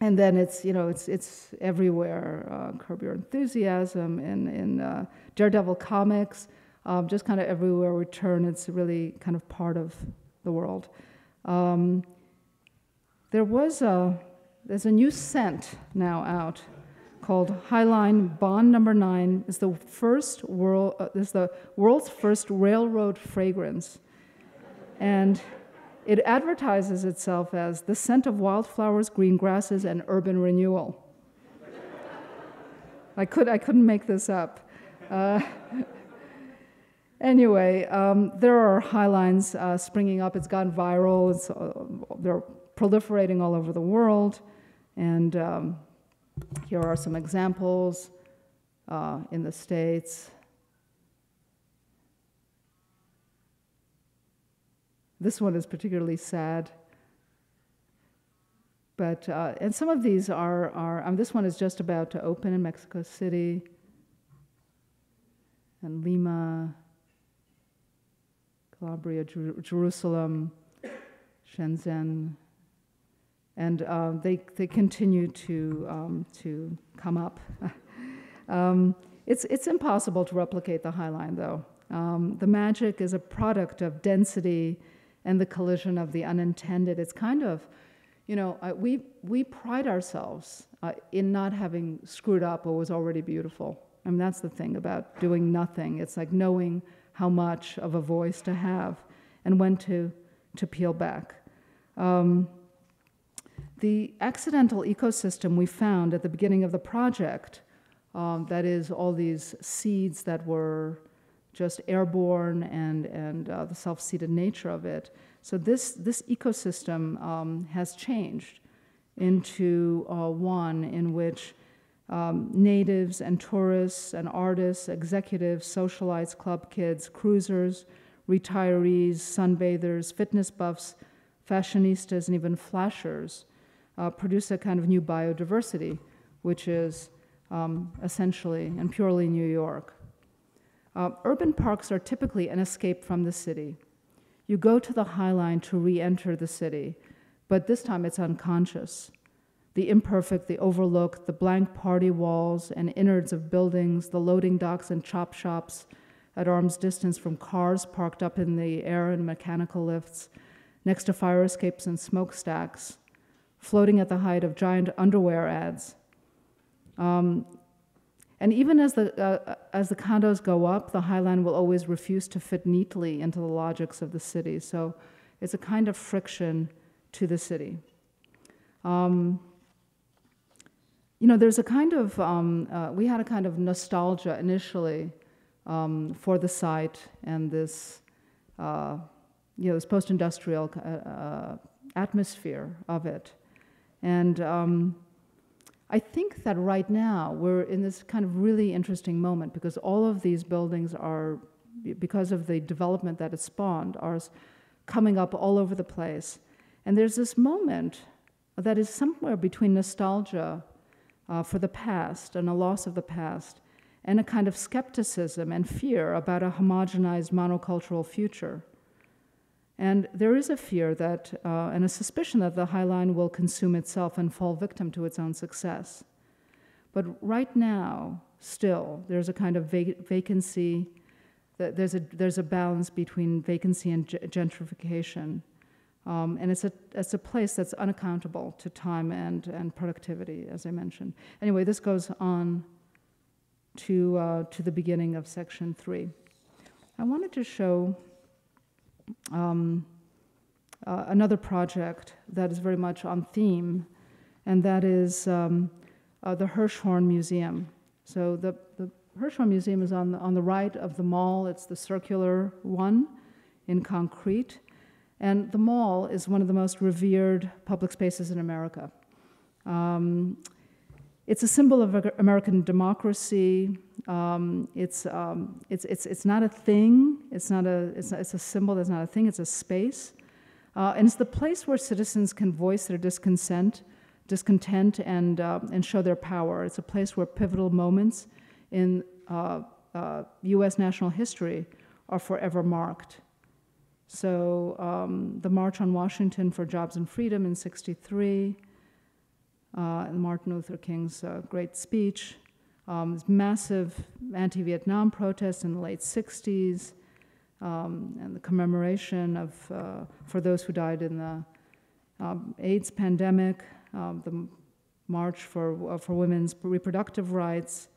S1: and then it's you know it's it's everywhere. Uh, Curb Your Enthusiasm in in uh, Daredevil comics, um, just kind of everywhere we turn, it's really kind of part of the world. Um, there was a there's a new scent now out called Highline Bond Number Nine. It's the first world. Uh, it's the world's first railroad fragrance, and it advertises itself as the scent of wildflowers, green grasses, and urban renewal. I, could, I couldn't make this up. Uh, anyway, um, there are highlines uh, springing up. It's gone viral. It's, uh, they're proliferating all over the world. And um, here are some examples uh, in the States. This one is particularly sad. But, uh, and some of these are, are um, this one is just about to open in Mexico City and Lima, Calabria, Jer- Jerusalem, Shenzhen, and uh, they, they continue to, um, to come up. um, it's, it's impossible to replicate the High Line, though. Um, the magic is a product of density and the collision of the unintended. It's kind of, you know, uh, we, we pride ourselves uh, in not having screwed up what was already beautiful. I mean, that's the thing about doing nothing. It's like knowing how much of a voice to have and when to, to peel back. Um, the accidental ecosystem we found at the beginning of the project, um, that is, all these seeds that were just airborne and, and uh, the self seeded nature of it. So, this, this ecosystem um, has changed into uh, one in which um, natives and tourists and artists, executives, socialites, club kids, cruisers, retirees, sunbathers, fitness buffs, fashionistas, and even flashers uh, produce a kind of new biodiversity, which is um, essentially and purely New York. Uh, urban parks are typically an escape from the city. You go to the High Line to re enter the city, but this time it's unconscious. The imperfect, the overlooked, the blank party walls and innards of buildings, the loading docks and chop shops at arm's distance from cars parked up in the air and mechanical lifts, next to fire escapes and smokestacks, floating at the height of giant underwear ads. Um, and even as the, uh, as the condos go up, the High Line will always refuse to fit neatly into the logics of the city. So it's a kind of friction to the city. Um, you know, there's a kind of, um, uh, we had a kind of nostalgia initially um, for the site and this, uh, you know, this post industrial uh, uh, atmosphere of it. And um, I think that right now we're in this kind of really interesting moment because all of these buildings are, because of the development that it spawned, are coming up all over the place. And there's this moment that is somewhere between nostalgia uh, for the past and a loss of the past and a kind of skepticism and fear about a homogenized monocultural future. And there is a fear that, uh, and a suspicion that the High Line will consume itself and fall victim to its own success. But right now, still, there's a kind of vac- vacancy, there's a, there's a balance between vacancy and gentrification. Um, and it's a, it's a place that's unaccountable to time and, and productivity, as I mentioned. Anyway, this goes on to, uh, to the beginning of section three. I wanted to show um, uh, another project that is very much on theme, and that is um, uh, the Hirshhorn Museum. So the, the Hirshhorn Museum is on the, on the right of the mall. It's the circular one in concrete. And the mall is one of the most revered public spaces in America. Um, it's a symbol of American democracy. Um, it's, um, it's, it's, it's not a thing. It's, not a, it's, it's a symbol that's not a thing. It's a space. Uh, and it's the place where citizens can voice their discontent, discontent and, uh, and show their power. It's a place where pivotal moments in uh, US uh, national history are forever marked. So um, the March on Washington for Jobs and Freedom in 63, uh, Martin Luther King's uh, great speech. Um, massive anti Vietnam protests in the late 60s, um, and the commemoration of, uh, for those who died in the um, AIDS pandemic, um, the March for, uh, for Women's Reproductive Rights,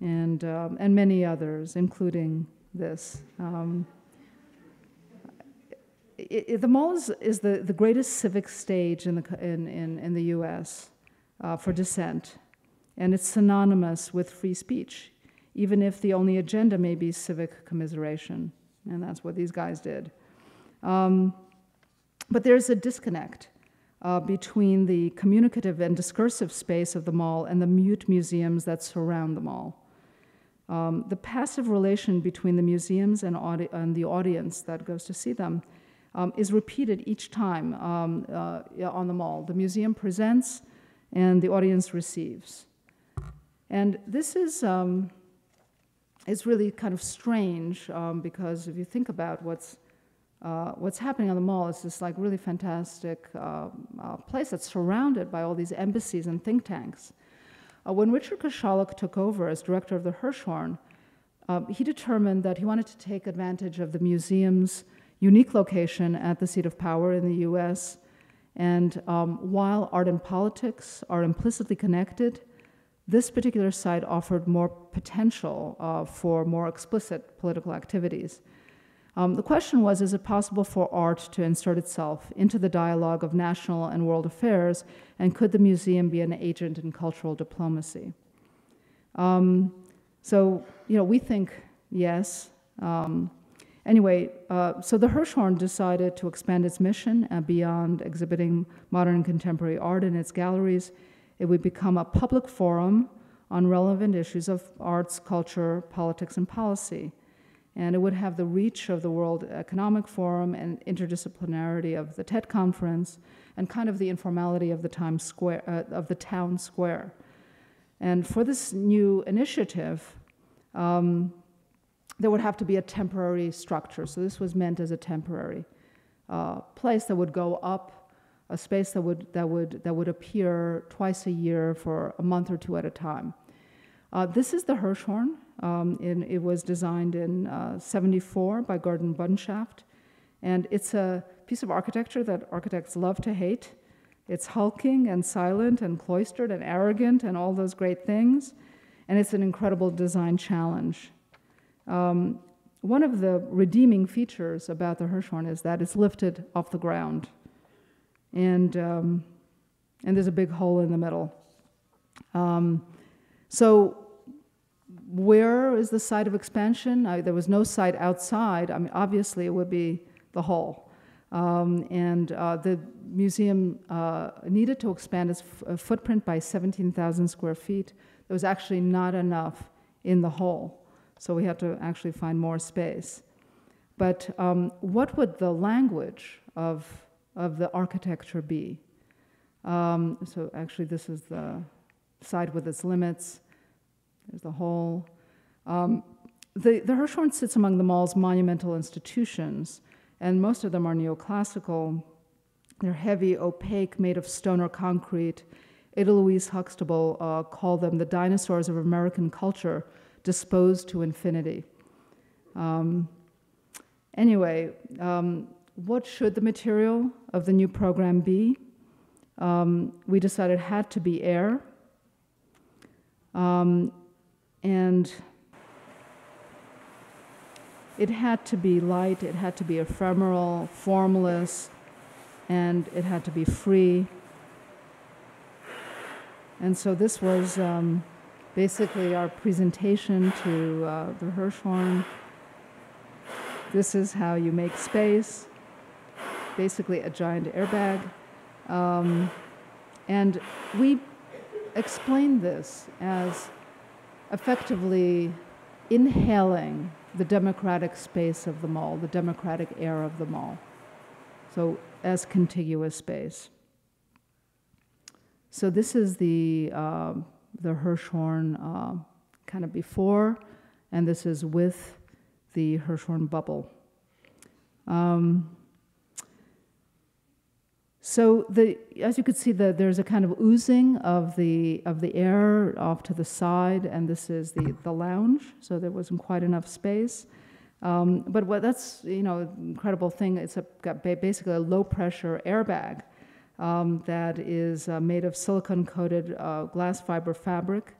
S1: and, um, and many others, including this. Um, it, it, the mall is, is the, the greatest civic stage in the, in, in, in the US uh, for dissent, and it's synonymous with free speech. Even if the only agenda may be civic commiseration. And that's what these guys did. Um, but there's a disconnect uh, between the communicative and discursive space of the mall and the mute museums that surround the mall. Um, the passive relation between the museums and, audi- and, the audience that goes to see them um, is repeated each time um, uh, on the mall. The museum presents and the audience receives. And this is, um, is really kind of strange um, because if you think about what's uh, what's happening on the mall is this like really fantastic uh, uh, place that's surrounded by all these embassies and think tanks. Uh, when Richard Koshalek took over as director of the Hirshhorn, uh, he determined that he wanted to take advantage of the museum's unique location at the seat of power in the US. And um, while art and politics are implicitly connected, this particular site offered more potential uh, for more explicit political activities. Um, the question was is it possible for art to insert itself into the dialogue of national and world affairs, and could the museum be an agent in cultural diplomacy? Um, so, you know, we think yes. Um, anyway, uh, so the Hirshhorn decided to expand its mission uh, beyond exhibiting modern and contemporary art in its galleries. It would become a public forum on relevant issues of arts, culture, politics, and policy and it would have the reach of the World Economic Forum and interdisciplinarity of the TED conference, and kind of the informality of the Times Square uh, of the town square. And for this new initiative, um, there would have to be a temporary structure. So this was meant as a temporary uh, place that would go up, a space that would that would that would appear twice a year for a month or two at a time. Uh, this is the Hirshhorn. Um, and it was designed in uh, 74 by Gordon Bunshaft. And it's a piece of architecture that architects love to hate. It's hulking and silent and cloistered and arrogant and all those great things. And it's an incredible design challenge. Um, one of the redeeming features about the Hirshhorn is that it's lifted off the ground. And, um, and there's a big hole in the middle. Um, so where is the site of expansion? I, there was no site outside. I mean, obviously, it would be the hall. Um, and uh, the museum uh, needed to expand its uh, footprint by 17,000 square feet. There was actually not enough in the hall, so we had to actually find more space. But um, what would the language of, of the architecture be? Um, so, actually, this is the site with its limits. There's the whole. Um, the, the Hirshhorn sits among the mall's monumental institutions, and most of them are neoclassical. They're heavy, opaque, made of stone or concrete. Ada Louise Huxtable uh, called them the dinosaurs of American culture, disposed to infinity. Um, anyway, um, what should the material of the new program be? Um, we decided it had to be air. Um, and it had to be light, it had to be ephemeral, formless, and it had to be free. And so this was um, basically our presentation to uh, the Hirshhorn. This is how you make space, basically a giant airbag. Um, and we explain this as effectively inhaling the democratic space of the mall, the democratic air of the mall. So, as contiguous space. So, this is the, uh, the Hirshhorn uh, kind of before, and this is with the Hirshhorn bubble. Um, so the, as you could see, the, there's a kind of oozing of the, of the air off to the side, and this is the, the lounge, so there wasn't quite enough space. Um, but what that's, you know, incredible thing, it's a, got basically a low pressure airbag um, that is uh, made of silicon coated uh, glass fiber fabric.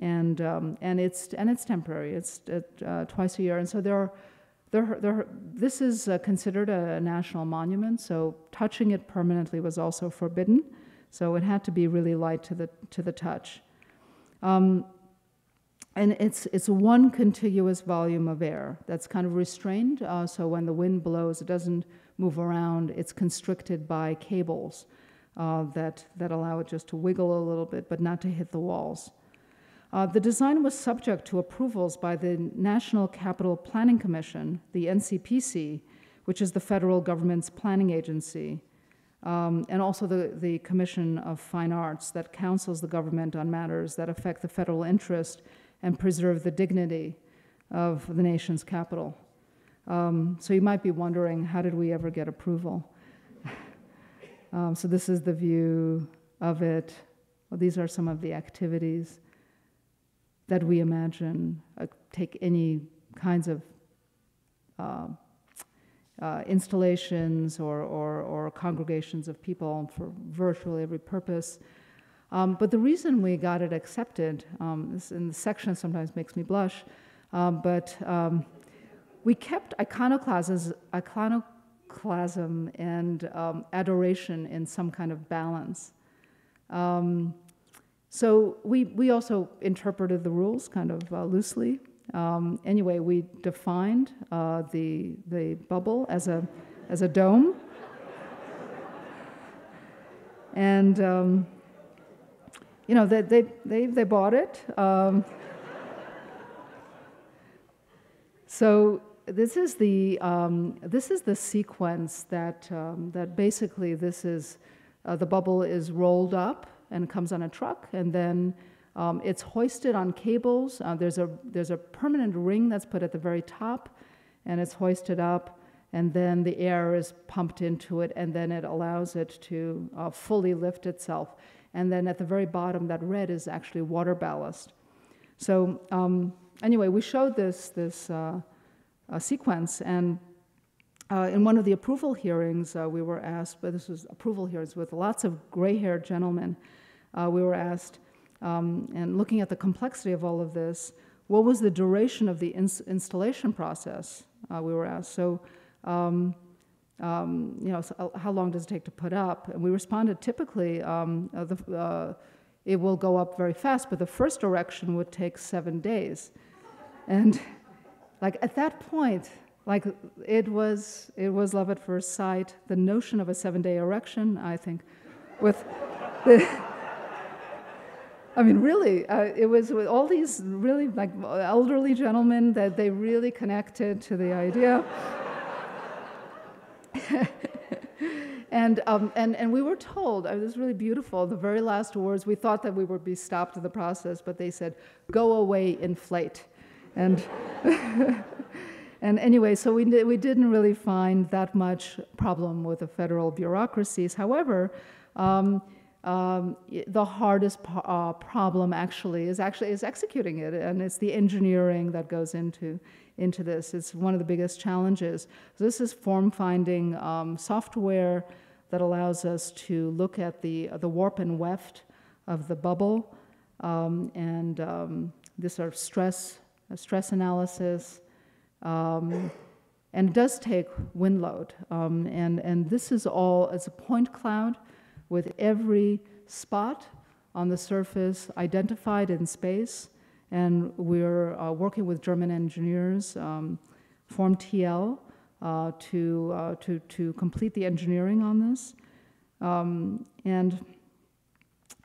S1: And, um, and, it's, and it's temporary, it's uh, twice a year. And so there are they're, they're, this is uh, considered a national monument, so touching it permanently was also forbidden. So it had to be really light to the, to the touch. Um, and it's, it's one contiguous volume of air that's kind of restrained. Uh, so when the wind blows, it doesn't move around. It's constricted by cables uh, that, that allow it just to wiggle a little bit, but not to hit the walls. Uh, the design was subject to approvals by the National Capital Planning Commission, the NCPC, which is the federal government's planning agency, um, and also the, the Commission of Fine Arts that counsels the government on matters that affect the federal interest and preserve the dignity of the nation's capital. Um, so you might be wondering, how did we ever get approval? um, so this is the view of it. Well, these are some of the activities that we imagine. Uh, take any kinds of uh, uh, installations or, or, or, congregations of people for virtually every purpose. Um, but the reason we got it accepted, um, this in the section sometimes makes me blush, um, but um, we kept iconoclasm, and um, adoration in some kind of balance. Um, so we, we also interpreted the rules kind of uh, loosely. anyway, we defined uh, the, the bubble as a, as a dome. and you know, they, they, they, they bought it. Um, so this is the, um, this is the sequence that, um, that basically this is, uh, the bubble is rolled up and comes on a truck, and then um, it's hoisted on cables. Uh, there's, a, there's a permanent ring that's put at the very top, and it's hoisted up, and then the air is pumped into it, and then it allows it to uh, fully lift itself. And then at the very bottom, that red is actually water ballast. So um, anyway, we showed this, this uh, sequence, and uh, in one of the approval hearings, uh, we were asked, but this was approval hearings with lots of gray-haired gentlemen, uh, we were asked, um, and looking at the complexity of all of this, what was the duration of the ins installation process? Uh, we were asked. So um, um, you know, so uh, how long does it take to put up? And we responded typically, um, uh, the, it will go up very fast, but the first erection would take seven days. And like at that point, like it was, it was love at first sight. The notion of a seven-day erection, I think, with the, I mean, really, uh, it was with all these really like elderly gentlemen that they really connected to the idea. and, um, and, and we were told, it was really beautiful, the very last words, we thought that we would be stopped in the process, but they said, go away, inflate. And, and anyway, so we, we didn't really find that much problem with the federal bureaucracies. However, um, um, the hardest uh, problem actually is actually is executing it, and it's the engineering that goes into into this. It's one of the biggest challenges. So this is form finding um, software that allows us to look at the the warp and weft of the bubble, um, and um, this of stress stress analysis. Um, and it does take wind load, um, and and this is all as a point cloud with every spot on the surface identified in space. And we're uh, working with German engineers, um, FormTL, uh, to, uh, to, to complete the engineering on this. Um, and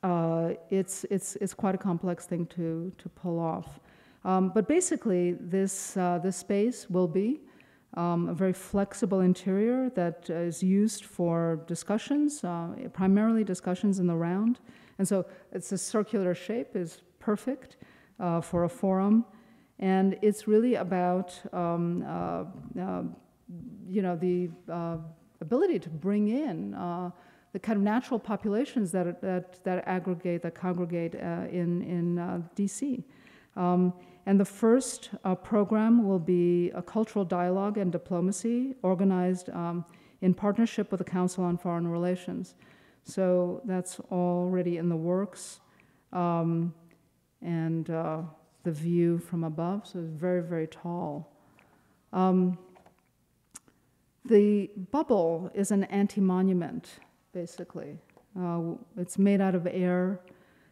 S1: uh, it's, it's, it's quite a complex thing to, to pull off. Um, but basically, this, uh, this space will be um, a very flexible interior that is used for discussions, uh, primarily discussions in the round. And so it's a circular shape is perfect uh, for a forum. And it's really about, um, uh, uh you know, the uh, ability to bring in the kind of natural populations that, that, that aggregate, that congregate in, in DC. Um, and the first uh, program will be a cultural dialogue and diplomacy organized um, in partnership with the Council on Foreign Relations. So that's already in the works. Um, and uh, the view from above, so it's very, very tall. Um, the bubble is an anti monument, basically. Uh, it's made out of air.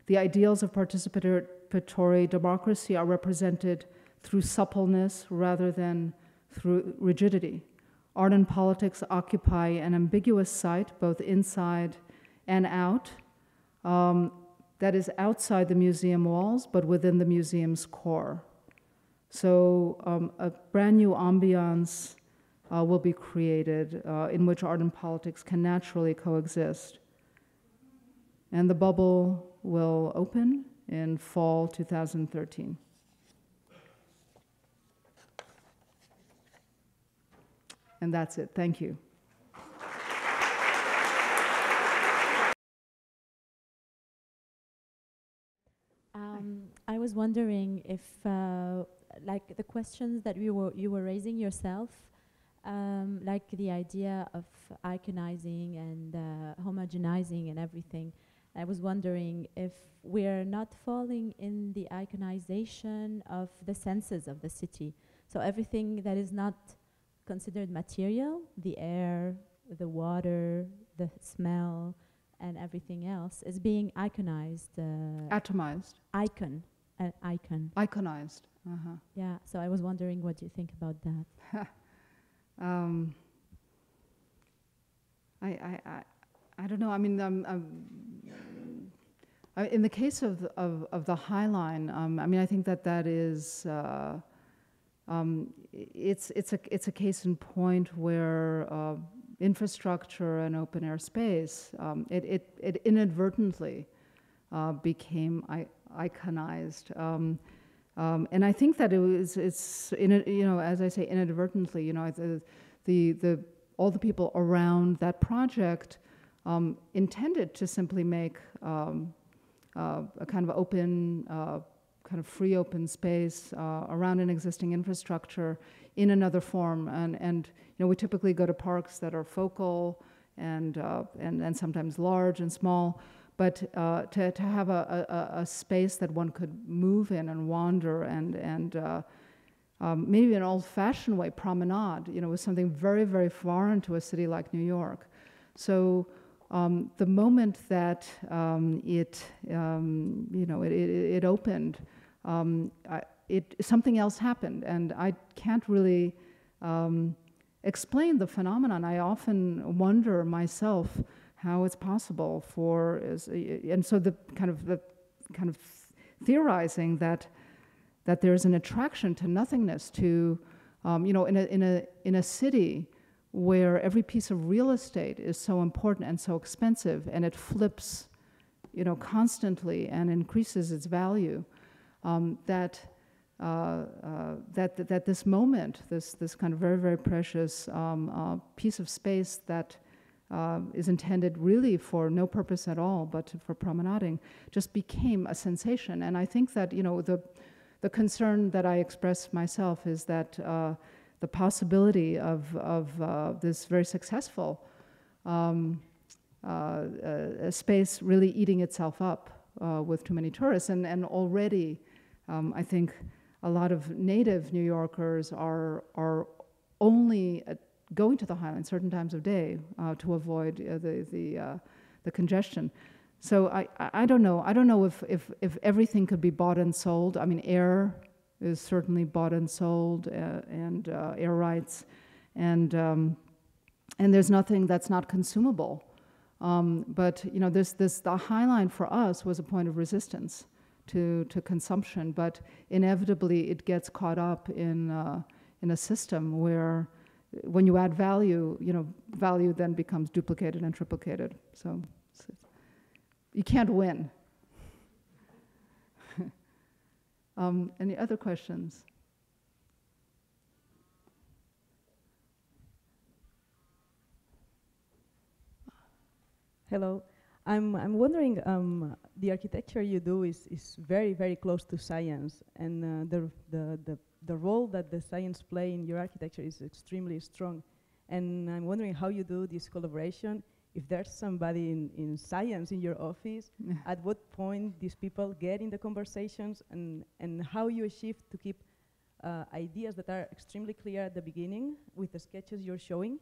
S1: The ideals of participatory participatory democracy are represented through suppleness rather than through rigidity. Art and politics occupy an ambiguous site, both inside and out, um, that is outside the museum walls, but within the museum's core. So, um, a brand new ambiance uh, will be created uh, in which art and politics can naturally coexist. And the bubble will open in fall 2013. And that's it. Thank you.
S2: Um, I was wondering if, uh, like, the questions that you were you were raising yourself, um, like the idea of iconizing and uh, homogenizing and everything. I was wondering if we're not falling in the iconization of the senses of the city. So everything that is not considered material, the air, the water, the smell, and everything else, is being iconized. Uh,
S1: Atomized.
S2: icon, an icon.
S1: Iconized. Uh-huh.
S2: Yeah. So I was wondering what you think about that.
S1: Um, I, I, I, I don't know. I mean, um, um, I, in the case of, of, of the High Line, um, I mean, I think that that is, uh, um, it's, it's, a, it's a case in point where uh, infrastructure and open air space, um, it, it, it inadvertently uh, became iconized. Um, um, and I think that it was, it's, in you know, as I say, inadvertently, you know, the, the, the, all the people around that project um, intended to simply make um, uh, a kind of open, uh, kind of free open space uh, around an existing infrastructure in another form. And, and, you know, we typically go to parks that are focal and, uh, and, and sometimes large and small but uh, to, to have a, a, a, space that one could move in and wander and, and uh, um, maybe an old fashioned way, promenade, you know, was something very, very foreign to a city like New York. So um, the moment that um, it, um, you know, it, it, it opened, um, I, it, something else happened, and I can't really um, explain the phenomenon. I often wonder myself how it's possible for and so the kind of the kind of theorizing that that there's an attraction to nothingness to um, you know in a in a in a city where every piece of real estate is so important and so expensive and it flips you know constantly and increases its value um, that uh, uh, that, that this moment, this, this kind of very, very precious um, uh, piece of space that uh, is intended really for no purpose at all, but for promenading, just became a sensation. And I think that you know the the concern that I express myself is that uh, the possibility of of uh, this very successful um, uh, space really eating itself up uh, with too many tourists, and and already um, I think a lot of native New Yorkers are are only going to the Highlands certain times of day uh, to avoid uh, the, the, uh, the congestion. So I, I don't know. I don't know if, if, if everything could be bought and sold. I mean, air is certainly bought and sold, uh, and uh, air rights, and, um, and there's nothing that's not consumable. Um, but you know, this, this, the High Line for us was a point of resistance to, to consumption, but inevitably it gets caught up in, uh, in a system where when you add value, you know, value then becomes duplicated and triplicated. So you can't win. Um, any other questions?
S3: Hello. I'm, I'm wondering, um, the architecture you do is, is very, very close to science, and uh, the, the, the the role that the science play in your architecture is extremely strong. And I'm wondering how you do this collaboration. If there's somebody in, in science in your office, at what point these people get in the conversations and, and how you achieve to keep uh, ideas that are extremely clear at the beginning with the sketches you're showing,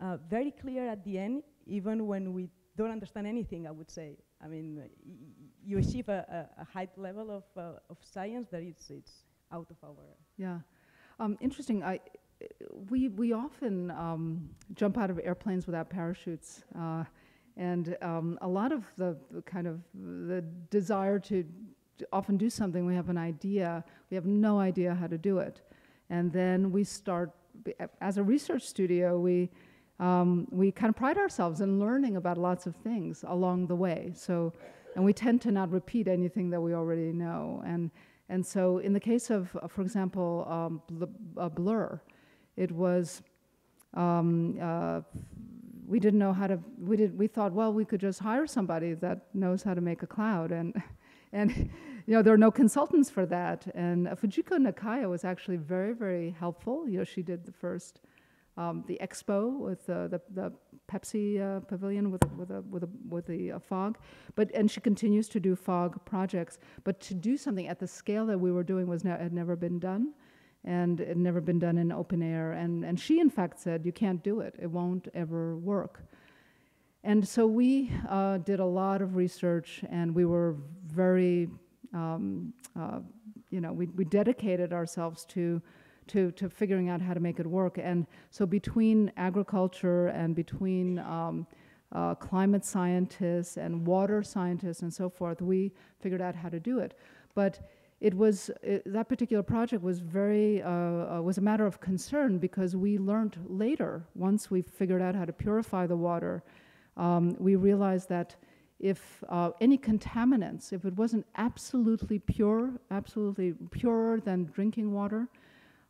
S3: uh, very clear at the end, even when we don't understand anything, I would say. I mean, you achieve a, a, a high level of, uh, of science that it's, it's out of our.
S1: Yeah. Um, interesting. I, we, we often um, jump out of airplanes without parachutes. Uh, and um, a lot of the, the kind of the desire to often do something, we have an idea, we have no idea how to do it. And then we start, as a research studio, we, um, we kind of pride ourselves in learning about lots of things along the way. So, and we tend to not repeat anything that we already know. And, and so, in the case of, for example, um, uh, Blur, it was um, uh, we didn't know how to we did we thought well we could just hire somebody that knows how to make a cloud and and you know there are no consultants for that. And Fujiko Nakaya was actually very very helpful. You know she did the first um, the expo with uh, the the Pepsi uh, pavilion with a, with a with a with the uh, fog. But and she continues to do fog projects. But to do something at the scale that we were doing was ne- had never been done and it had never been done in open air. And, and she, in fact, said, You can't do it, it won't ever work. And so we uh, did a lot of research, and we were very, um, uh, you know, we, we dedicated ourselves to, to, to figuring out how to make it work. And so between agriculture and between um, uh, climate scientists and water scientists and so forth, we figured out how to do it. But it was it, that particular project was very uh, uh, was a matter of concern because we learned later once we figured out how to purify the water um, we realized that if uh, any contaminants if it wasn't absolutely pure absolutely purer than drinking water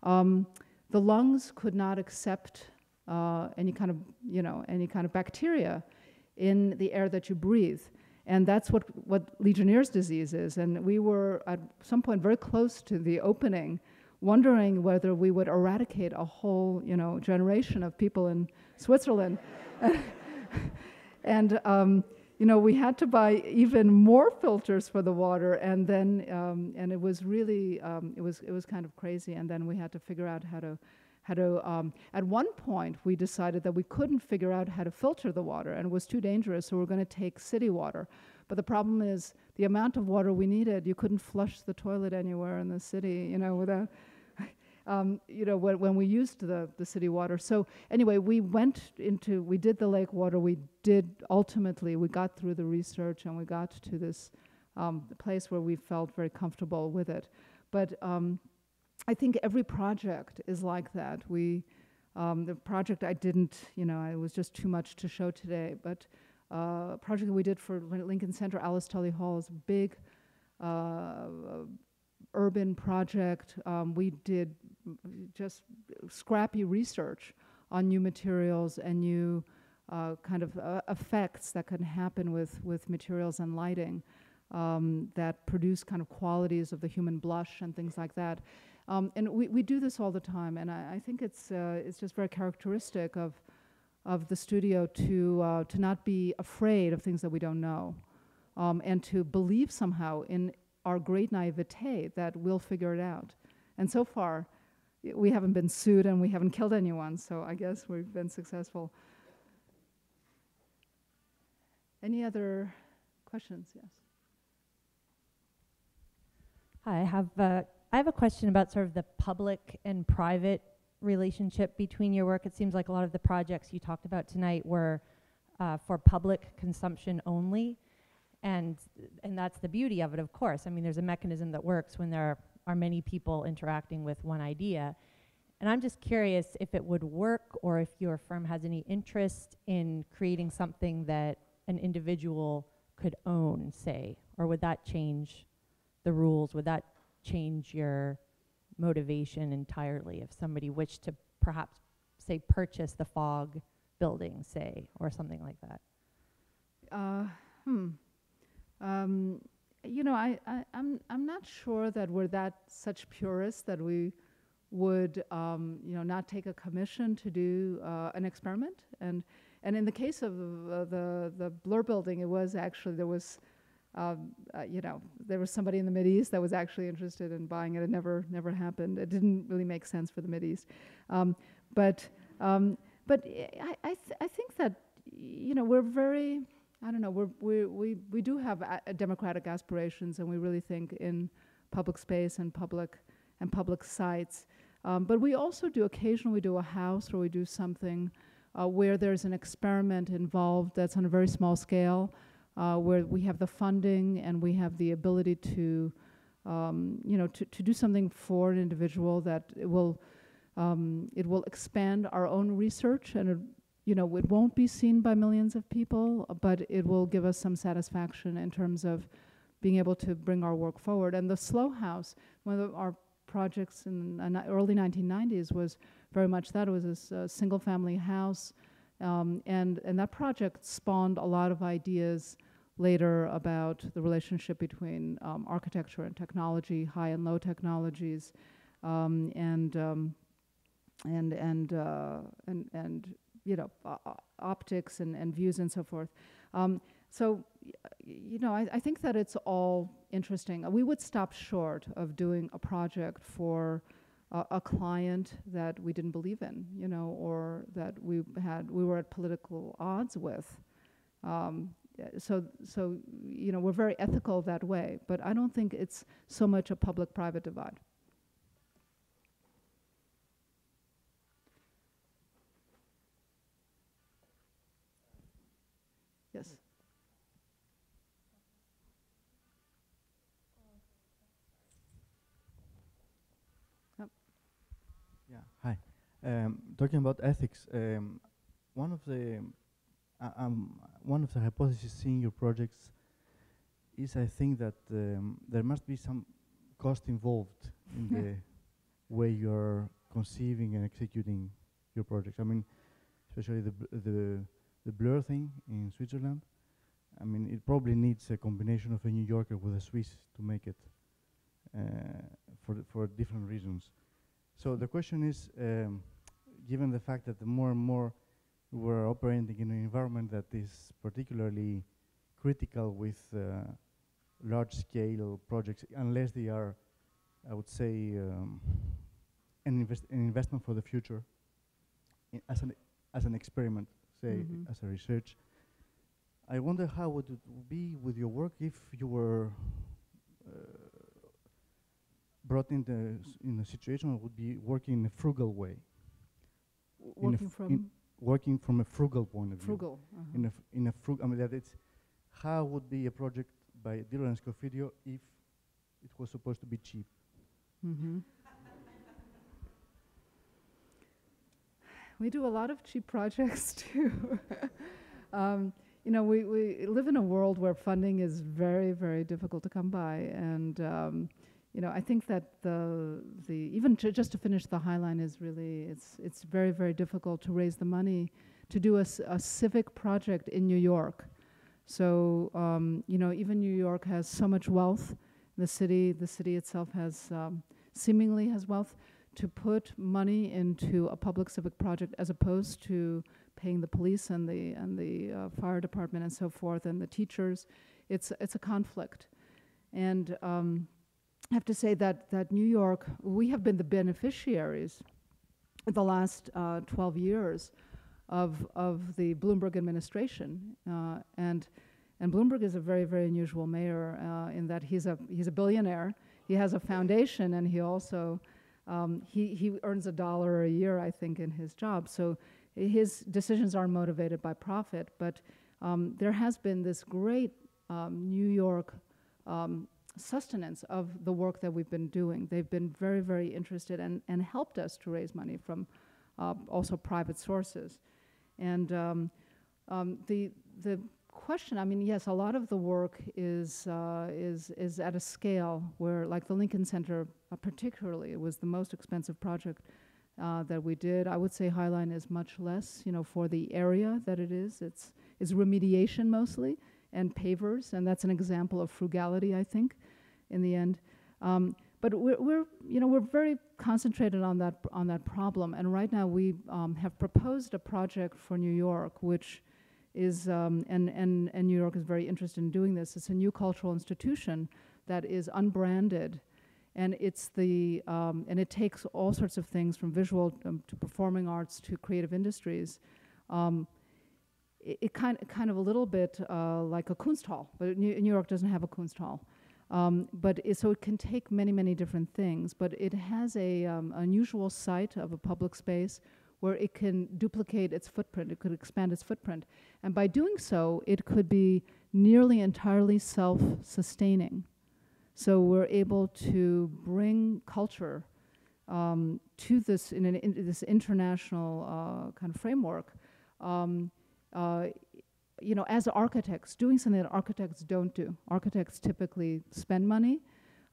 S1: um, the lungs could not accept uh, any kind of you know any kind of bacteria in the air that you breathe and that's what, what Legionnaire's disease is. And we were at some point very close to the opening, wondering whether we would eradicate a whole, you know, generation of people in Switzerland. and, um, you know, we had to buy even more filters for the water, and then, um, and it was really, um, it was, it was kind of crazy. And then we had to figure out how to, how to. Um, at one point, we decided that we couldn't figure out how to filter the water, and it was too dangerous, so we we're going to take city water. But the problem is the amount of water we needed. You couldn't flush the toilet anywhere in the city, you know, without. Um, you know, when, when we used the, the city water. So anyway, we went into, we did the lake water. We did ultimately, we got through the research and we got to this um, place where we felt very comfortable with it. But um, I think every project is like that. We, um, the project I didn't, you know, it was just too much to show today. But uh, project we did for Lincoln Center, Alice Tully Hall, is a big uh, urban project. Um, we did just scrappy research on new materials and new uh, kind of uh, effects that can happen with, with materials and lighting um, that produce kind of qualities of the human blush and things like that. Um, and we, we do this all the time, and I, I think it's, uh, it's just very characteristic of, of the studio to, uh, to not be afraid of things that we don't know, um, and to believe somehow in our great naivete that we'll figure it out. And so far, we haven't been sued and we haven't killed anyone, so I guess we've been successful. Any other questions? Yes.
S4: Hi, I have uh, I have a question about sort of the public and private relationship between your work. It seems like a lot of the projects you talked about tonight were uh, for public consumption only, and and that's the beauty of it, of course. I mean, there's a mechanism that works when there are many people interacting with one idea. And I'm just curious if it would work or if your firm has any interest in creating something that an individual could own, say, or would that change the rules? Would that change your motivation entirely if somebody wished to perhaps, say, purchase the fog building, say, or something like that?
S1: Uh, hmm. Um, you know, I, I, I'm, I'm not sure that we're that such purists that we would, um, you know, not take a commission to do uh, an experiment. And, and in the case of uh, the, the Blur building, it was actually, there was, um, uh, you know, there was somebody in the Mid East that was actually interested in buying it. It never, never happened. It didn't really make sense for the Mid East. Um, but, um, but I, I, th- I think that, you know, we're very, I don't know. We're, we we we do have democratic aspirations, and we really think in public space and public and public sites. Um, but we also do occasionally do a house or we do something uh, where there's an experiment involved that's on a very small scale, uh, where we have the funding and we have the ability to, um, you know, to, to do something for an individual that it will, um, it will expand our own research and it, you know, it won't be seen by millions of people, but it will give us some satisfaction in terms of being able to bring our work forward. And the Slow House, one of our projects in the early 1990s was very much that. It was a uh, single family house. Um, and, and that project spawned a lot of ideas later about the relationship between um, architecture and technology, high and low technologies, um, and, um, and, and, uh, and, and, you know, uh, optics and, and views and so forth. Um, so, you know, I, I, think that it's all interesting. We would stop short of doing a project for uh, a client that we didn't believe in, you know, or that we had we were at political odds with. Um, so, so you know, we're very ethical that way. But I don't think it's so much a public-private divide. Yes.
S5: Yeah, hi. Um, talking about ethics, um, one of the uh, um, one of the hypotheses in your projects is, I think, that um, there must be some cost involved in the way you're conceiving and executing your projects. I mean, especially the the the blur thing in Switzerland. I mean, it probably needs a combination of a New Yorker with a Swiss to make it uh, for for different reasons. So the question is, um, given the fact that the more and more we're operating in an environment that is particularly critical with uh, large-scale projects, unless they are, I would say, um, an, invest an, investment for the future, as an as an experiment, say, mm -hmm. as a research. I wonder how would it be with your work if you were uh, brought in, the in a situation would be working in a frugal way.
S1: Working from?
S5: working from a frugal point of view. Frugal. Uh -huh. In a, in a frugal, I mean, that it's, how would be a project by Diller and Scofidio if it was supposed to be cheap? Mm -hmm.
S1: we do a lot of cheap projects too. um, you know, we, we live in a world where funding is very, very difficult to come by. And um, you know, I think that the the even just to finish the High Line is really it's it's very very difficult to raise the money to do a, a civic project in New York. So um, you know, even New York has so much wealth. The city, the city itself has um, seemingly has wealth to put money into a public civic project as opposed to paying the police and the and the uh, fire department and so forth and the teachers. It's it's a conflict, and um, I have to say that, that New York, we have been the beneficiaries the last uh, 12 years of, of the Bloomberg administration. Uh, and, and Bloomberg is a very, very unusual mayor uh, in that he's a, he's a billionaire, he has a foundation, and he also um, he, he earns a dollar a year, I think, in his job. So his decisions are motivated by profit. But um, there has been this great um, New York um, sustenance of the work that we've been doing. They've been very, very interested and, and helped us to raise money from uh, also private sources. And um, um, the, the question, I mean, yes, a lot of the work is, uh, is, is at a scale where, like the Lincoln Center, uh, particularly, it was the most expensive project uh, that we did. I would say High Line is much less, you know, for the area that it is. It's, it's remediation mostly and pavers, and that's an example of frugality, I think, in the end. Um, but we're, we're, you know, we're very concentrated on that, on that problem, and right now we um, have proposed a project for New York, which is, um, and, and, and New York is very interested in doing this. It's a new cultural institution that is unbranded, and it's the, um, and it takes all sorts of things from visual um, to performing arts to creative industries. Um, it, it kind, kind of a little bit uh, like a Kunsthal, but New, New York doesn't have a Kunsthal. Um, but it, so it can take many, many different things, but it has a um, unusual site of a public space where it can duplicate its footprint, it could expand its footprint. And by doing so, it could be nearly entirely self-sustaining. So we're able to bring culture um, to this in, an, in this international uh, kind of framework. Um, uh, you know, as architects, doing something that architects don't do. Architects typically spend money.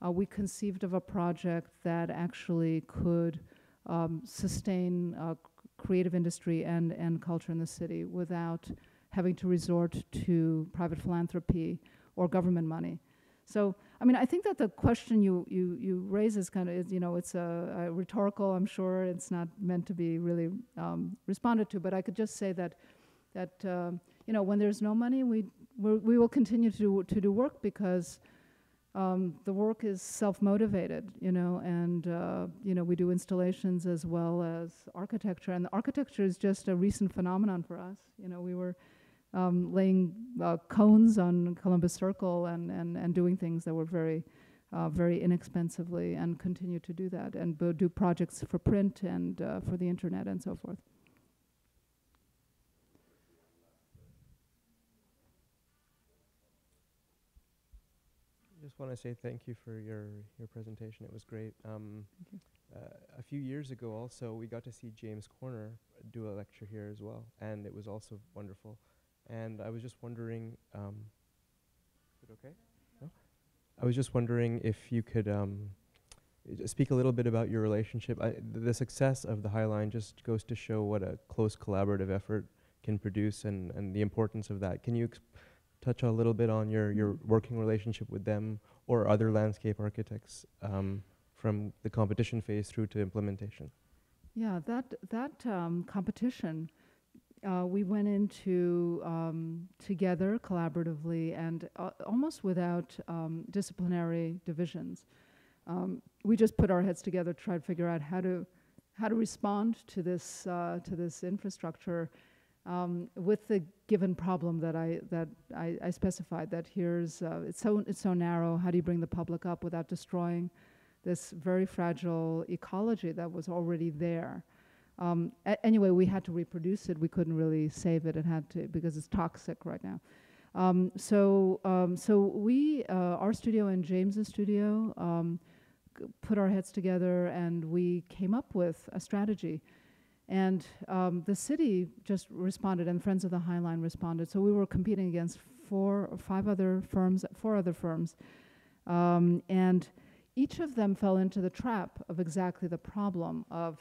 S1: Uh, we conceived of a project that actually could um, sustain uh, creative industry and, and culture in the city without having to resort to private philanthropy or government money. So, I mean, I think that the question you, you, you raise is kind of, you know, it's a, a, rhetorical, I'm sure. It's not meant to be really um, responded to, but I could just say that, that uh, you know, when there's no money, we, we will continue to do, to do work because um, the work is self-motivated, you know, and uh, you know we do installations as well as architecture, and the architecture is just a recent phenomenon for us. You know, we were um, laying uh, cones on Columbus Circle and, and, and doing things that were very, uh, very inexpensively, and continue to do that, and do projects for print and uh, for the internet and so forth.
S6: Just want to say thank you for your, your presentation. It was great. Um, uh, a few years ago, also, we got to see James Corner do a lecture here as well, and it was also wonderful. And I was just wondering, um, is it okay? No? I was just wondering if you could um, speak a little bit about your relationship. I, the success of the High Line just goes to show what a close collaborative effort can produce and, and the importance of that. Can you touch a little bit on your, your working relationship with them or other landscape architects um, from the competition phase through to implementation?
S1: Yeah, that, that um, competition, uh, we went into um, together collaboratively and uh, almost without um, disciplinary divisions. Um, we just put our heads together to try to figure out how to, how to respond to this, uh, to this infrastructure um, with the given problem that I that I, I specified. That here's uh, it's so it's so narrow. How do you bring the public up without destroying this very fragile ecology that was already there? Um, anyway, we had to reproduce it. We couldn't really save it. It had to because it's toxic right now. Um, so um, so we uh, our studio and James's studio um, put our heads together and we came up with a strategy and um, the city just responded, and Friends of the High Line responded. So we were competing against four or five other firms, four other firms. Um, and each of them fell into the trap of exactly the problem of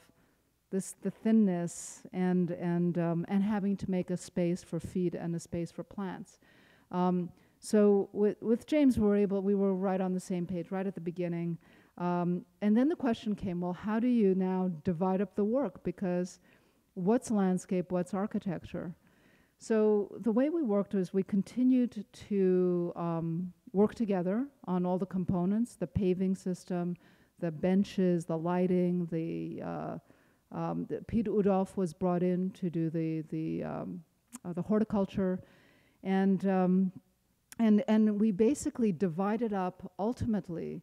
S1: this the thinness and and um, and having to make a space for feed and a space for plants. Um, so with with James, we were able we were right on the same page right at the beginning. Um, and then the question came, well, how do you now divide up the work? Because what's landscape, what's architecture? So the way we worked was we continued to um, work together on all the components, the paving system, the benches, the lighting, the, uh, um, the Piet Oudolf was brought in to do the, the, um, uh, the horticulture. And, um, and, and we basically divided up ultimately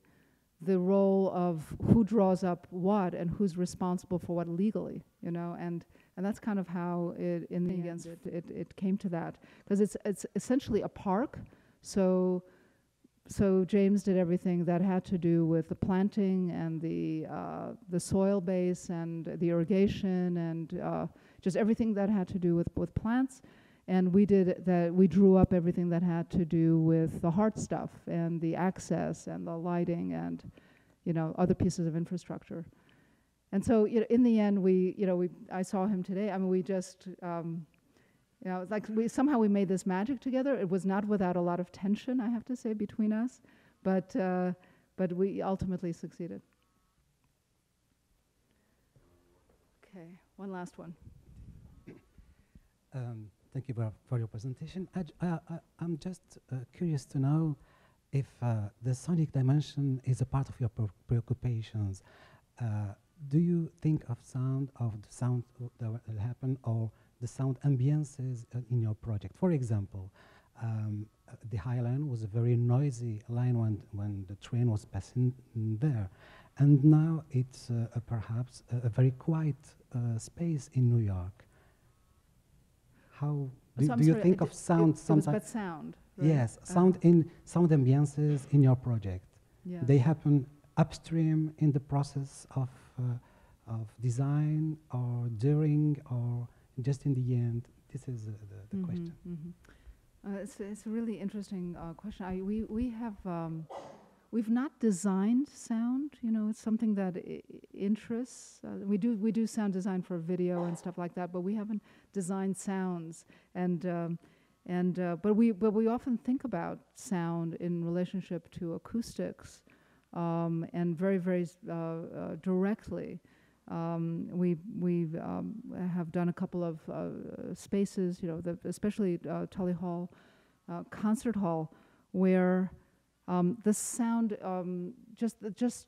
S1: the role of who draws up what and who's responsible for what legally, you know, and and that's kind of how it in the end it, it, it came to that. Because it's it's essentially a park, so so James did everything that had to do with the planting and the uh, the soil base and the irrigation and uh, just everything that had to do with with plants and we did that we drew up everything that had to do with the hard stuff and the access and the lighting and you know other pieces of infrastructure. And so you know, in the end we you know we i saw him today. I mean we just um, you know like we somehow we made this magic together. It was not without a lot of tension i have to say between us but uh, but we ultimately succeeded. Okay one last one.
S7: Um, Thank you for, your presentation. I, am just uh, curious to know if uh, the sonic dimension is a part of your preoccupations. Uh, do you think of sound, of the sound that will happen, or the sound ambiences uh, in your project. For example, um, uh, the High Line was a very noisy line when, when the train was passing there. And now it's uh, perhaps a, a, very quiet space in New York. How do,
S1: So
S7: do you
S1: sorry,
S7: think of sound
S1: it, it was
S7: sometimes?
S1: about sound. right?
S7: Yes,
S1: Uh,
S7: sound in sound ambiances in your project.
S1: yeah.
S7: They happen upstream in the process of uh, of design, or during, or just in the end. This is uh, the, the
S1: Mhm,
S7: question.
S1: mhm. Uh, it's, it's a really interesting uh, question. I, we, we have, um, we've not designed sound, you know, it's something that I- interests. Uh, we, do, we do sound design for video and stuff like that, but we haven't designed sounds. And, um, and, uh, but, we, but we often think about sound in relationship to acoustics um, and very, very uh, uh, directly. Um, we we um, have done a couple of uh, spaces, you know, the, especially uh, Tully Hall, concert hall, where um, the sound um, just just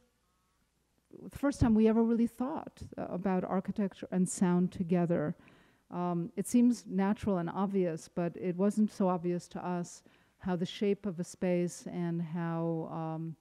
S1: the first time we ever really thought uh, about architecture and sound together. Um, it seems natural and obvious, but it wasn't so obvious to us how the shape of a space and how um,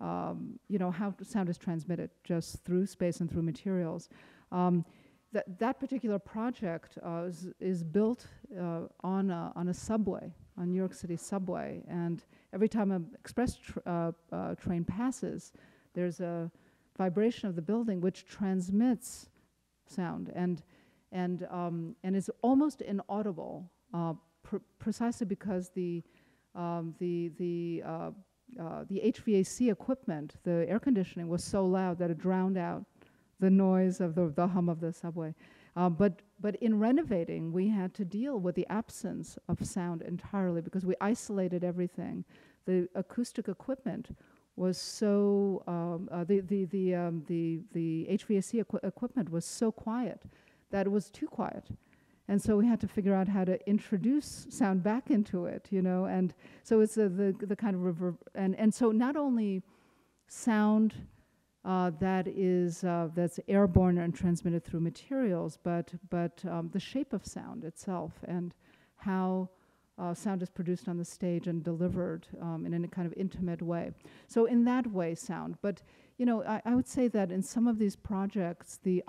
S1: um, you know, how sound is transmitted just through space and through materials. Um, that, that particular project uh, is, is built uh, on, a, on a subway, on New York City subway, and every time an express tr- uh, uh, train passes, there's a vibration of the building which transmits sound and, and, um, and is almost inaudible, uh, pr- precisely because the, um, the, the uh, uh, the HVAC equipment, the air conditioning was so loud that it drowned out the noise of the, the hum of the subway. Uh, but, but in renovating, we had to deal with the absence of sound entirely because we isolated everything. The acoustic equipment was so, um, uh, the, the, the, um, the, the HVAC equi- equipment was so quiet that it was too quiet. And so we had to figure out how to introduce sound back into it, you know, and so it's a, the, the kind of reverb, and, and so not only sound uh, that is, uh, that's airborne and transmitted through materials, but, but um, the shape of sound itself and how uh, sound is produced on the stage and delivered um, in a kind of intimate way. So in that way, sound. But you know, I, I would say that in some of these projects, the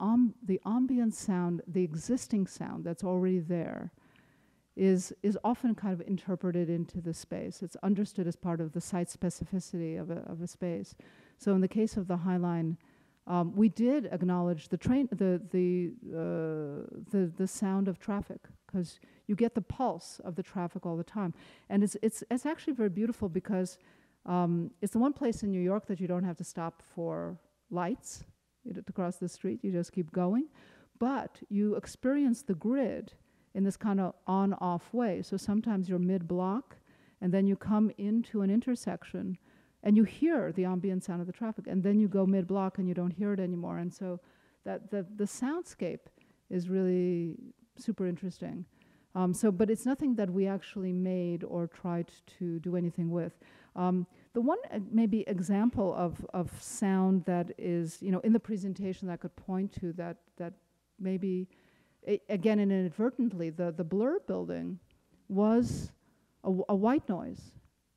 S1: the ambient sound, the existing sound that's already there, is is often kind of interpreted into the space. It's understood as part of the site specificity of a of a space. So in the case of the High Line, um, we did acknowledge the train, the the uh, the the sound of traffic, because you get the pulse of the traffic all the time, and it's it's it's actually very beautiful because um, it's the one place in New York that you don't have to stop for lights to cross the street. You just keep going, but you experience the grid in this kind of on-off way. So sometimes you're mid-block, and then you come into an intersection, and you hear the ambient sound of the traffic, and then you go mid-block and you don't hear it anymore. And so that the the soundscape is really super interesting. Um, so, but it's nothing that we actually made or tried to do anything with. Um, the one uh, maybe example of, of sound that is, you know, in the presentation that I could point to that that maybe, a- again, inadvertently, the the Blur building was a, w- a white noise.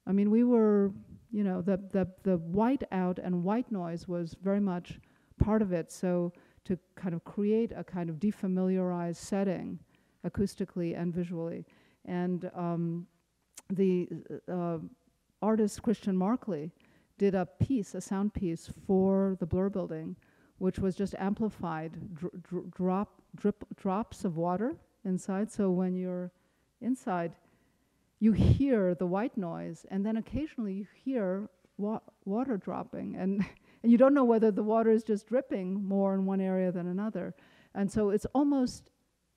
S1: I mean, we were, you know, the the the white out and white noise was very much part of it. So to kind of create a kind of defamiliarized setting, acoustically and visually, and um, the uh, artist Christian Marclay did a piece, a sound piece for the Blur Building, which was just amplified dr- dr- drop drip drops of water inside. So when you're inside, you hear the white noise, and then occasionally you hear wa- water dropping, and and you don't know whether the water is just dripping more in one area than another. And so it's almost,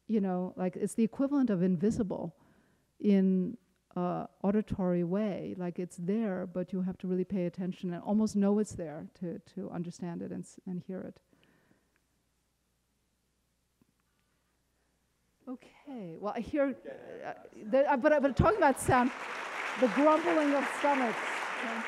S1: you know, like it's the equivalent of invisible in uh, auditory way. Like it's there, but you have to really pay attention and almost know it's there to, to understand it and, s- and hear it. Okay, well, I hear, uh, the, uh, but, but talking about sound, the grumbling of stomachs. yeah.